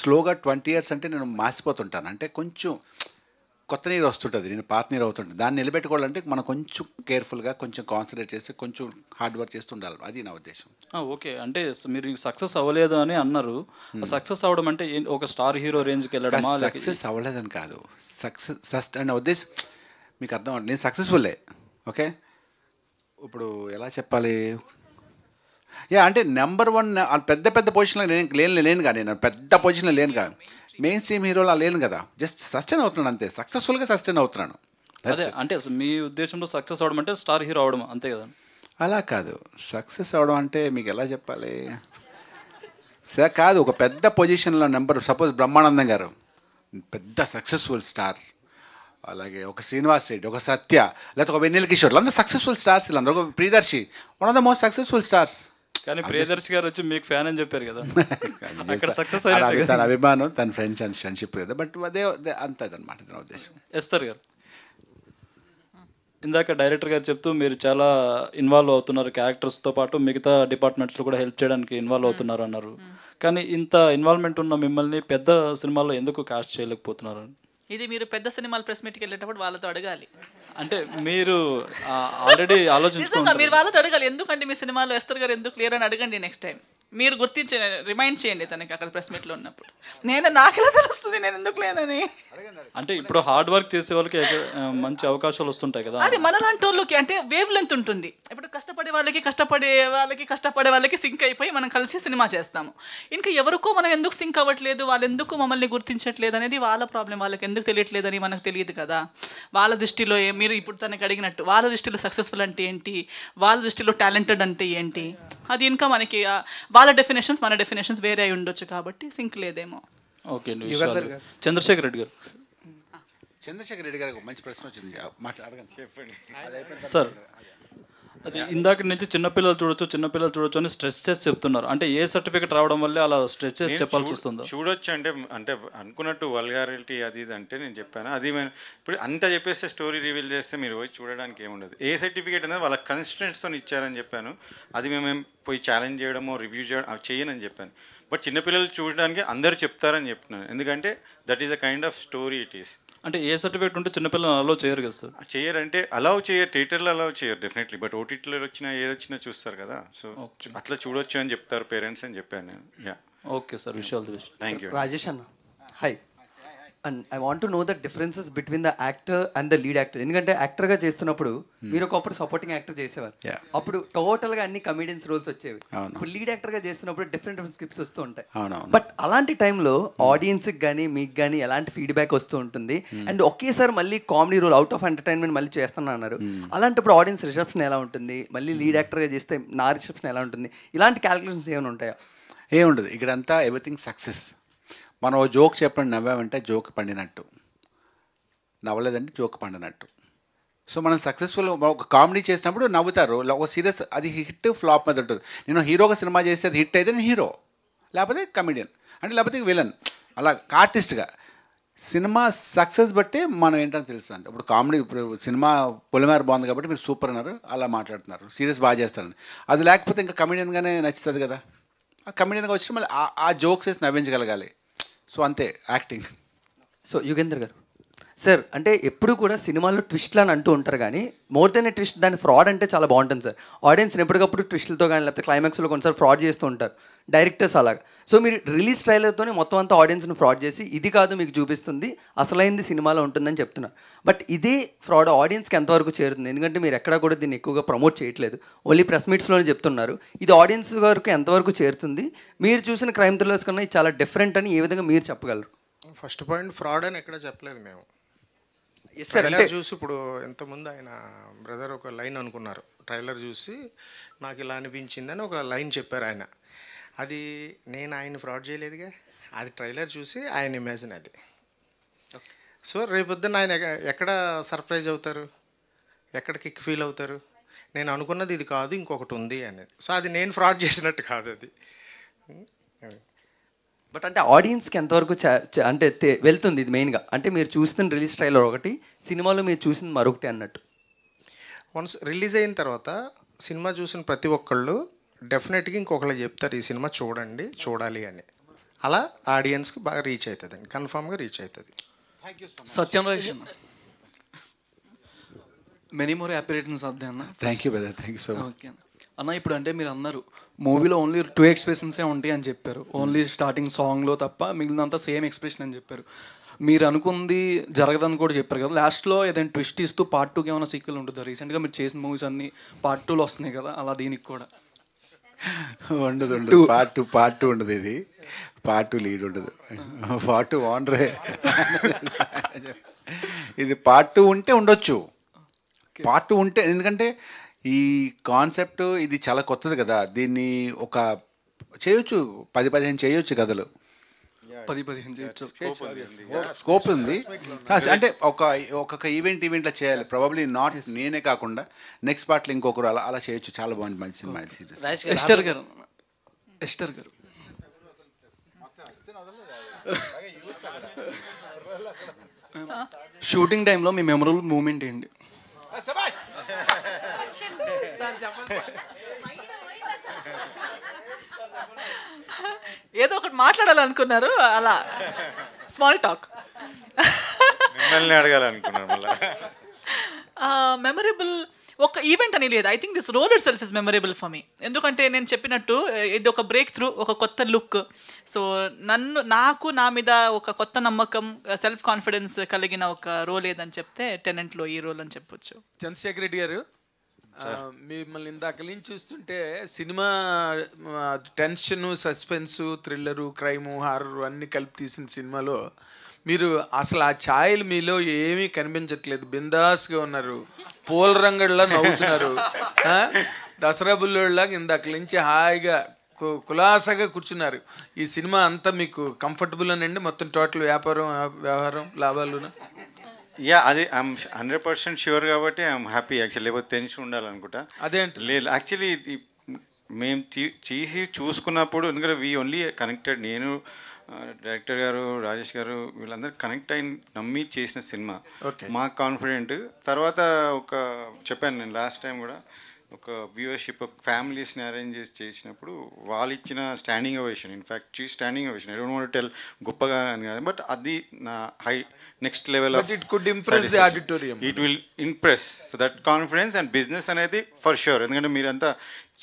స్లోగా ట్వంటీ ఇయర్స్ అంటే నేను మాసిపోతుంటాను. అంటే కొంచెం కొత్త నీరు వస్తుంటుంది నేను పాత నీరు అవుతుంటుంది. దాన్ని నిలబెట్టుకోవాలంటే మనం కొంచెం కేర్ఫుల్గా కొంచెం కాన్సన్ట్రేట్ చేసి కొంచెం హార్డ్ వర్క్ చేస్తూ ఉండాలి అది నా ఉద్దేశం.
ఓకే. అంటే మీరు సక్సెస్ అవ్వలేదు అని అన్నారు. సక్సెస్ అవ్వడం అంటే ఒక స్టార్ హీరో రేంజ్కి వెళ్ళడమా? లేక-
సక్సెస్ అవ్వలేదని కాదు. సక్సెస్ సస్ట్ అనే ఉద్దేశం మీకు అర్థం అవ్వదు. నేను సక్సెస్ఫుల్లే ఓకే? ఇప్పుడు ఎలా చెప్పాలి? యా అంటే నెంబర్ వన్ పెద్ద పెద్ద పొజిషన్లో నేను లేను లేను కానీ నేను. పెద్ద పొజిషన్లో లేను కాదు మెయిన్ స్ట్రీమ్ హీరోలో లేను కదా. జస్ట్ సస్టైన్ అవుతున్నాను అంతే. సక్సెస్ఫుల్గా సస్టైన్ అవుతున్నాను
అదే. అంటే మీ ఉద్దేశంలో సక్సెస్ అవడం అంటే స్టార్ హీరో అవడం అంతే కదా.
అలా కాదు. సక్సెస్ అవడం అంటే మీకు ఎలా చెప్పాలి? సార్ కాదు ఒక పెద్ద పొజిషన్లో నెంబర్ సపోజ్ బ్రహ్మానందం గారు పెద్ద సక్సెస్ఫుల్ స్టార్ అలాగే ఒక శ్రీనివాస్ రెడ్డి ఒక సత్య లేకపోతే ఒక వెన్నెల కిషోర్ అందరూ సక్సెస్ఫుల్ స్టార్స్ వీళ్ళందరూ. ఒక Priyadarshi one of the most successful stars
కానీ ప్రియదర్శి గారు వచ్చి మీకు ఫ్యాన్ అని చెప్పారు కదా. అక్కడ సక్సెస్
తన
అయినట్టు
తన అభిమానం తన ఫ్రెండ్స్ అండ్ ఫ్రెండ్షిప్ కదా. బట్ అదే అదే అంతే అనమాట నా ఉద్దేశం.
ఎస్తారు గారు. ఇందాక డైరెక్టర్ గారు చెప్తూ మీరు చాలా ఇన్వాల్వ్ అవుతున్నారు క్యారెక్టర్స్తో పాటు మిగతా డిపార్ట్మెంట్స్లో కూడా హెల్ప్ చేయడానికి ఇన్వాల్వ్ అవుతున్నారు అన్నారు. కానీ ఇంత ఇన్వాల్వ్మెంట్ ఉన్న మిమ్మల్ని పెద్ద సినిమాల్లో ఎందుకు కాస్ట్ చేయలేకపోతున్నారు?
ఇది మీరు పెద్ద సినిమాలు ప్రెస్ మీట్కి వెళ్ళేటప్పుడు వాళ్ళతో అడగాలి.
అంటే మీరు ఆల్రెడీ
నిజంగా
ఆలోచించుకుంటారు
మీరు వాళ్ళతో అడగాలి ఎందుకంటే మీ సినిమాలో ఎస్తర్ గారు ఎందుకు క్లియర్ అని అడగండి నెక్స్ట్ టైం మీరు గుర్తించే రిమైండ్ చేయండి తనకి అక్కడ ప్రెస్ మీట్లో ఉన్నప్పుడు. నేను నాకెలా తెలుస్తుంది? నేను ఎందుకు లేనని?
అంటే ఇప్పుడు హార్డ్ వర్క్ చేసే వాళ్ళకి మంచి అవకాశాలు వస్తుంటాయి కదా.
అది మనలాంటి వాళ్ళకి అంటే వేవ్ లెంత్ ఉంటుంది. ఇప్పుడు కష్టపడే వాళ్ళకి కష్టపడే వాళ్ళకి కష్టపడే వాళ్ళకి సింక్ అయిపోయి మనం కలిసి సినిమా చేస్తాము. ఇంకా ఎవరికో మనం ఎందుకు సింక్ అవ్వట్లేదు? వాళ్ళు ఎందుకు మమ్మల్ని గుర్తించట్లేదు అనేది వాళ్ళ ప్రాబ్లం వాళ్ళకి ఎందుకు తెలియట్లేదని మనకు తెలియదు కదా. వాళ్ళ దృష్టిలో మీరు ఇప్పుడు తనకి అడిగినట్టు వాళ్ళ దృష్టిలో సక్సెస్ఫుల్ అంటే ఏంటి? వాళ్ళ దృష్టిలో టాలెంటెడ్ అంటే ఏంటి? అది ఇంకా మనకి వాళ్ళ డెఫినేషన్స్ మన డెఫినేషన్స్ వేరే అయి ఉండొచ్చు కాబట్టి సింక్ లేదేమో.
ఓకే.
గారు.
చంద్రశేఖర్ రెడ్డి గారు.
చంద్రశేఖర్ రెడ్డి గారికి ఒక మంచి ప్రశ్న వచ్చింది. మాట్లా అడగండి చెప్పండి అది అయిపోయిన
సార్ అది ఇందాక నుంచి చిన్నపిల్లలు చూడొచ్చు చిన్నపిల్లలు చూడొచ్చు అని స్ట్రెస్ చేసి చెప్తున్నారు. అంటే ఏ సర్టిఫికేట్ రావడం వల్లే అలా స్ట్రెస్ చేసి చెప్పాల్సి వస్తుందా?
చూడొచ్చు అంటే అంటే అనుకున్నట్టు వల్గారిటీ అది ఇది అంటే నేను చెప్పాను. అది మేము ఇప్పుడు అంత చెప్పేస్తే స్టోరీ రివీల్ చేస్తే మీరు పోయి చూడడానికి ఏముండదు. ఏ సర్టిఫికేట్ అనేది వాళ్ళ కన్స్టెంట్స్తో ఇచ్చారని చెప్పాను. అది మేము పోయి ఛాలెంజ్ చేయడమో రివ్యూ చేయడం అవి చేయనని చెప్పాను. బట్ చిన్నపిల్లలు చూడడానికి అందరు చెప్తారని చెప్తున్నాను. ఎందుకంటే that is a kind of story it is
అంటే ఏ సర్టిఫికేట్ ఉంటే చిన్నపిల్లలు అలో చేయరు కదా సార్?
చేయరంటే అలౌ చేయరు థియేటర్లో అలౌ చేయరు డెఫినెట్లీ బట్ ఓటీటీలో వచ్చినా ఏది వచ్చినా చూస్తారు కదా. సో అట్లా చూడొచ్చు అని చెప్తారు పేరెంట్స్ అని చెప్పాను నేను. యా
ఓకే సార్ విషయాలు
థ్యాంక్ యూ
రాజేష్ అన్న. Hi and I want know the differences between the actor and the lead actor ఎందుకంటే యాక్టర్గా చేస్తున్నప్పుడు మీరు ఒకప్పుడు సపోర్టింగ్ యాక్టర్ చేసేవారు. అప్పుడు టోటల్గా అన్ని కమీడియన్స్ రోల్స్ వచ్చేవి. ఇప్పుడు లీడ్ యాక్టర్గా చేస్తున్నప్పుడు డిఫరెంట్ డిఫరెంట్ స్క్రిప్ట్స్ వస్తూ ఉంటాయి. బట్ అలాంటి టైంలో ఆడియన్స్కి కానీ మీకు కానీ ఎలాంటి ఫీడ్బ్యాక్ వస్తూ ఉంటుంది. అండ్ ఒకేసారి మళ్ళీ comedy role out of entertainment మళ్ళీ చేస్తున్నా అన్నారు. అలాంటిప్పుడు ఆడియన్స్ రిసెప్షన్ ఎలా ఉంటుంది? మళ్ళీ లీడ్ యాక్టర్గా చేస్తే నా రిసెప్షన్ ఎలా ఉంటుంది? ఇలాంటి క్యాలిక్యులేషన్స్ ఏమైనా ఉంటాయా?
ఏముండదు. ఇక్కడంతా ఎవ్రీథింగ్ సక్సెస్ మనం జోక్ చెప్పండి నవ్వామంటే జోక్ పండినట్టు. నవ్వలేదంటే జోక్ పండినట్టు. సో మనం సక్సెస్ఫుల్ ఒక కామెడీ చేసినప్పుడు నవ్వుతారు. ఒక సీరియస్ అది హిట్ ఫ్లాప్ మీద ఉంటుంది. నేను హీరోగా సినిమా చేస్తే అది హిట్ అయితే నేను హీరో. లేకపోతే కమెడియన్. అంటే లేకపోతే విలన్. అలా ఆర్టిస్ట్గా. సినిమా సక్సెస్ బట్టే మనం ఏంటని తెలుస్తుంది ఇప్పుడు కామెడీ ఇప్పుడు సినిమా పొలిమేర బాగుంది కాబట్టి మీరు సూపర్ అన్నారు. అలా మాట్లాడుతున్నారు. సీరియస్ బాగా చేస్తారని. అది లేకపోతే ఇంకా కమెడియన్గానే నచ్చుతుంది కదా. ఆ కమెడియన్గా వచ్చి మళ్ళీ ఆ- ఆ జోక్స్ వేసి నవ్వించగలగాలి. సో అంతే యాక్టింగ్
సో యుగేందర్ గారు. సార్ అంటే ఎప్పుడు కూడా సినిమాల్లో ట్విస్ట్లు అని అంటూ ఉంటారు కానీ మోర్ దెన్ ఏ ట్విస్ట్ దాని ఫ్రాడ్ అంటే చాలా బాగుంటుంది సార్ ఆడియన్స్ ఎప్పటికప్పుడు ట్విస్ట్లతో కానీ లేకపోతే క్లైమాక్స్లో కొన్నిసార్లు ఫ్రాడ్ చేస్తూ ఉంటారు. డైరెక్టర్స్ అలాగా. సో మీరు రిలీజ్ ట్రైలర్తోనే మొత్తం అంతా ఆడియన్స్ని ఫ్రాడ్ చేసి ఇది కాదు మీకు చూపిస్తుంది అసలైంది సినిమాలో ఉంటుందని చెప్తున్నారు. బట్ ఇదే ఫ్రాడ్ ఆడియన్స్కి ఎంతవరకు చేరుతుంది? ఎందుకంటే మీరు ఎక్కడా కూడా దీన్ని ఎక్కువగా ప్రమోట్ చేయట్లేదు. ఓన్లీ ప్రెస్ మీట్స్లోనే చెప్తున్నారు. ఇది ఆడియన్స్ వరకు ఎంతవరకు చేరుతుంది? మీరు చూసిన క్రైమ్ థ్రిల్లర్స్ కన్నా ఇది చాలా డిఫరెంట్ అని ఏ విధంగా మీరు చెప్పగలరు?
ఫస్ట్ పాయింట్ ఫ్రాడ్ అని ఎక్కడ చెప్పలేదు మేము. ట్రైలర్ చూసి ఇప్పుడు ఎంతమంది ఆయన బ్రదర్ ఒక లైన్ అనుకున్నారు. ట్రైలర్ చూసి నాకు ఇలా అనిపించిందని ఒక లైన్ చెప్పారు ఆయన. అది నేను ఆయన ఫ్రాడ్ చేయలేదుగా. అది ట్రైలర్ చూసి ఆయన ఇమాజిన్ అది. సో రేపొద్దున ఆయన ఎక్క- ఎక్కడ సర్ప్రైజ్ అవుతారు? ఎక్కడ కిక్ ఫీల్ అవుతారు? నేను అనుకున్నది ఇది కాదు ఇంకొకటి ఉంది అనేది. సో అది నేను ఫ్రాడ్ చేసినట్టు కాదు అది.
బట్ అంటే ఆడియన్స్కి ఎంతవరకు అంటే వెళ్తుంది ఇది మెయిన్గా అంటే మీరు చూస్తున్న రిలీజ్ ట్రైలర్ ఒకటి సినిమాలో మీరు చూసింది మరొకటి అన్నట్టు.
వన్స్ రిలీజ్ అయిన తర్వాత సినిమా చూసిన ప్రతి ఒక్కళ్ళు డెఫినెట్గా ఇంకొకళ్ళు చెప్తారు ఈ సినిమా చూడండి చూడాలి అని. అలా ఆడియన్స్కి బాగా రీచ్ అవుతుంది అండి కన్ఫామ్గా రీచ్ అవుతుంది
Satyam many more happy returns of the అన్న.
Thank you brother thank you so much
okay అన్న. అన్న ఇప్పుడు అంటే మీరు అన్నారు మూవీలో ఓన్లీ టూ ఎక్స్ప్రెషన్సే ఉంటాయి అని చెప్పారు. ఓన్లీ స్టార్టింగ్ సాంగ్లో తప్ప మిగిలినంతా సేమ్ ఎక్స్ప్రెషన్ అని చెప్పారు. మీరు అనుకుంది జరగదని కూడా చెప్పారు కదా. లాస్ట్లో ఏదైనా ట్విస్ట్ ఇస్తూ పార్ట్ టూకి ఏమైనా సీక్వెల్ ఉంటుందా? రీసెంట్గా మీరు చేసిన మూవీస్ అన్ని పార్ట్ టూలో వస్తున్నాయి కదా అలా దీనికి కూడా.
ఉండదు ఉండదు. పార్ట్ టూ పార్ట్ టూ ఉండదు ఇది. పార్ట్ టూ లీడ్ ఉండదు. పార్ట్ టూ ఓనరే ఇది పార్ట్ టూ ఉంటే ఉండొచ్చు. పార్ట్ టూ ఉంటే ఎందుకంటే ఈ కాన్సెప్ట్ ఇది చాలా కొత్తది కదా. దీన్ని ఒక చేయొచ్చు పది పదిహేను చేయొచ్చు కథలు.
పది పదిహేను చేయొచ్చు.
స్కోప్ ఉంది అంటే ఒక ఒక్కొక్క ఈవెంట్ ఈవెంట్లో చేయాలి. ప్రాబబ్లీ నాట్ నేనే కాకుండా నెక్స్ట్ పార్ట్లో ఇంకొకరు అలా అలా చేయొచ్చు. చాలా బాగుంది మంచి సినిమా.
ఎస్టర్ గారు. ఎస్టర్ గారు. షూటింగ్ టైంలో మీ మెమరబుల్ మూమెంట్ ఏంటి?
ఏదో ఒకటి మాట్లాడాలనుకున్నారు అలా. స్మాల్ టాక్
మిమ్మల్ని అడగాలనుకున్నాను మళ్ళీ.
మెమరబుల్ ఒక ఈవెంట్ అని లేదు. I think this roller self is memorable for me ఎందుకంటే నేను చెప్పినట్టు ఇది ఒక బ్రేక్ త్రూ ఒక కొత్త లుక్ సో నన్ను నాకు నా మీద ఒక కొత్త నమ్మకం సెల్ఫ్ కాన్ఫిడెన్స్ కలిగిన ఒక రోల్ ఏదని చెప్తే టెనెంట్లో ఈ రోల్ అని చెప్పొచ్చు.
చంద్రశేఖర్ రెడ్డి గారు మిమ్మల్ని ఇందాక నుంచి చూస్తుంటే cinema tension suspense thriller crime horror అన్ని కలిపి తీసిన సినిమాలో మీరు అసలు ఆ ఛాయలు మీలో ఏమీ కనిపించట్లేదు. బిందాస్గా ఉన్నారు. పూల రంగడిలా నవ్వుతున్నారు? దసరా బుల్లోళ్ళలాగా ఇందాక నుంచి హాయిగా కులాసగా కూర్చున్నారు. ఈ సినిమా అంతా మీకు కంఫర్టబుల్ అనండి మొత్తం టోటల్ వ్యాపారం వ్యవహారం లాభాలునా
యా అది ఐఎమ్ హండ్రెడ్ పర్సెంట్ షూర్ కాబట్టి ఐఎమ్ హ్యాపీ యాక్చువల్లీ లేకపోతే టెన్షన్ ఉండాలనుకుంటా.
అదేంటి
లేదు యాక్చువల్లీ మేము చేసి చూసుకున్నప్పుడు ఎందుకంటే వీ ఓన్లీ కనెక్టెడ్ నేను డైరెక్టర్ గారు రాజేష్ గారు వీళ్ళందరూ కనెక్ట్ అయిన నమ్మి చేసిన సినిమా. మాకు కాన్ఫిడెంట్ తర్వాత ఒక చెప్పాను నేను లాస్ట్ టైం కూడా ఒక వ్యూవర్షిప్ ఫ్యామిలీస్ని అరేంజ్ చేసి చేసినప్పుడు వాళ్ళు ఇచ్చిన స్టాండింగ్ అవేషన్ ఇన్ఫ్యాక్ట్ చీ standing ovation I don't want tell గొప్పగా అని కాదు బట్ అది నా high next level
But it could impress the auditorium.
It will impress so that confidence and business అనేది ఫర్ షూర్ ఎందుకంటే మీరంతా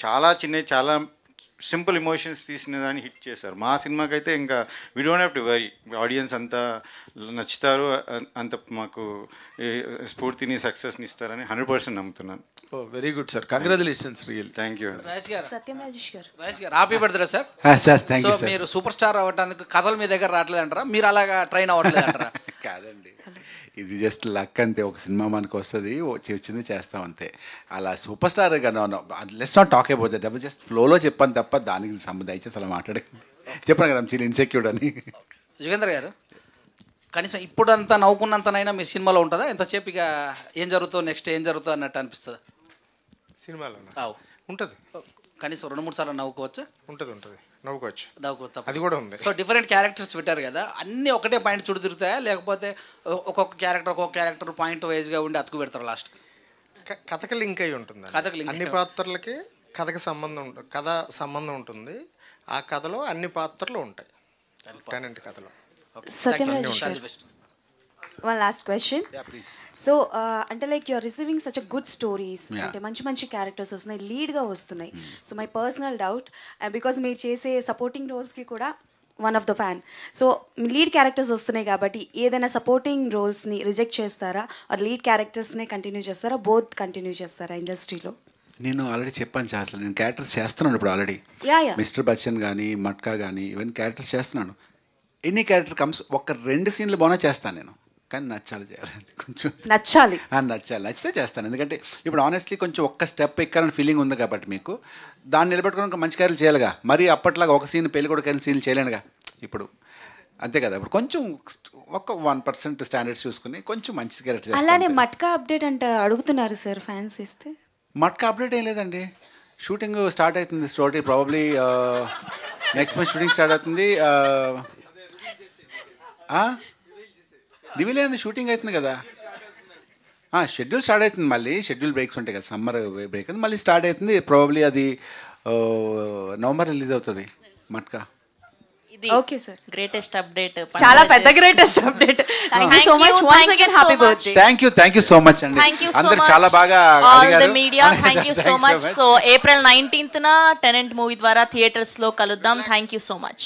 చాలా చిన్న చాలా సింపుల్ ఇమోషన్స్ తీసిన దాన్ని హిట్ చేశారు. మా సినిమాకి అయితే ఇంకా we don't have to worry audience అంతా నచ్చుతారు. అంత మాకు స్ఫూర్తిని సక్సెస్ని ఇస్తారని హండ్రెడ్ పర్సెంట్ నమ్ముతున్నాను.
ఓ very good sir congratulations real
thank you
గారు.
రాజేష్ గారు
happy birthday sir
sir, thank
so
you, sir.
మీరు సూపర్ స్టార్ అవ్వడానికి కథలు మీ దగ్గర రావట్లేదంటారా? మీరు అలాగా ట్రైన్ అవ్వట్లేదంటారా?
కాదండి. ఇది జస్ట్ లక్ అంతే ఒక సినిమా మనకు వస్తుంది వచ్చి వచ్చింది చేస్తాం అంతే. అలా super star let's not talk about that just ఫ్లోలో చెప్పాను తప్ప దానికి సంబంధం దయచేసి అలా మాట్లాడకండి చెప్పాను కదా చిన్న ఇన్సెక్యూర్డ్ అని.
యుగేంద్ర గారు కనీసం ఇప్పుడంతా నవ్వుకున్నంతనైనా మీ సినిమాలో ఉంటుందా? ఎంతసేపు ఇక ఏం జరుగుతుందో నెక్స్ట్ ఏం జరుగుతుందో అన్నట్టు అనిపిస్తుంది?
సినిమాలో ఉంటుంది.
కనీసం రెండు మూడు సార్లు నవ్వుకోవచ్చా?
ఉంటుంది ఉంటుంది. నవ్వుకోవచ్చు.
నవ్వుకో
అది కూడా ఉంది.
సో డిఫరెంట్ క్యారెక్టర్స్ పెట్టారు కదా అన్ని ఒకటే పాయింట్ చుట్టూ తిరుగుతాయా? లేకపోతే ఒక్కొక్క క్యారెక్టర్ ఒక్కొక్క క్యారెక్టర్ పాయింట్ వైజ్గా ఉండి అతుకు పెడతారు లాస్ట్కి?
క- కథకి లింక్ అయి ఉంటుంది
కథకి
అన్ని పాత్రలకి కథకి సంబంధం ఉంటుంది కథ సంబంధం ఉంటుంది. ఆ కథలో అన్ని పాత్రలు ఉంటాయి. టెనెంట్ కథలో.
సత్యం
అన్నీ
రాజేష్
ఉంటాయి.
గారు వన్ లాస్ట్ క్వశ్చన్ సో అంటే like you're receiving such a good stories. అంటే మంచి మంచి క్యారెక్టర్స్ వస్తున్నాయి లీడ్గా వస్తున్నాయి. So my personal doubt because మీరు చేసే సపోర్టింగ్ రోల్స్కి కూడా one of the fan so lead characters వస్తున్నాయి కాబట్టి ఏదైనా సపోర్టింగ్ రోల్స్ని రిజెక్ట్ చేస్తారా? ఆర్ లీడ్ క్యారెక్టర్స్నే కంటిన్యూ చేస్తారా? బోత్ కంటిన్యూ చేస్తారా ఇండస్ట్రీలో
నేను ఆల్రెడీ చెప్పాను చాలా నేను క్యారెక్టర్స్ చేస్తున్నాను ఇప్పుడు ఆల్రెడీ మిస్టర్ బచ్చన్ కానీ మట్కా కానీ ఈవెన్ క్యారెక్టర్స్ చేస్తున్నాను. ఎనీ క్యారెక్టర్ కమ్స్ ఒక రెండు సీన్లు బాగా చేస్తాను నేను. కానీ నచ్చాలి చేయాలి. కొంచెం
నచ్చాలి.
నచ్చాలి. నచ్చితే చేస్తాను. ఎందుకంటే ఇప్పుడు ఆనెస్ట్లీ కొంచెం ఒక్క స్టెప్ ఎక్కాలని ఫీలింగ్ ఉంది కాబట్టి మీకు దాన్ని నిలబెట్టుకుని ఒక మంచి క్యారెక్టర్ చేయాలిగా. మరి అప్పట్లాగా ఒక సీన్ పెళ్ళి కూడా కానీ సీన్లు చేయలేనుగా. ఇప్పుడు అంతే కదా. ఇప్పుడు కొంచెం ఒక వన్ పర్సెంట్ స్టాండర్డ్స్ చూసుకుని కొంచెం మంచి క్యారెక్టర్
అలానే మట్కా అప్డేట్ అంటే అడుగుతున్నారు సార్ ఫ్యాన్స్ ఇస్తే.
మట్కా అప్డేట్ ఏం లేదండి. షూటింగ్ స్టార్ట్ అవుతుంది story probably next month shooting start అవుతుంది. రివీల్ అయింది షూటింగ్ అవుతుంది కదా. షెడ్యూల్ స్టార్ట్ అవుతుంది మళ్ళీ. షెడ్యూల్ బ్రేక్స్ ఉంటాయి కదా సమ్మర్ బ్రేక్ అది మళ్ళీ స్టార్ట్ అవుతుంది ప్రాబబ్లీ అది నవంబర్ రిలీజ్ అవుతుంది మట్కా.
ఇది
ఓకే సార్.
గ్రేటెస్ట్ అప్డేట్
చాలా పెద్ద greatest update thank you so much once again happy birthday
thank you so much అండి.
థ్యాంక్ యూ సో
అందరు
మచ్
చాలా బాగా
ఆల్ ద
అడిగారు
media thank you so much. So April నైన్టీన్త్న Tenant movie ద్వారా థియేటర్స్లో కలుద్దాం. Thank you so much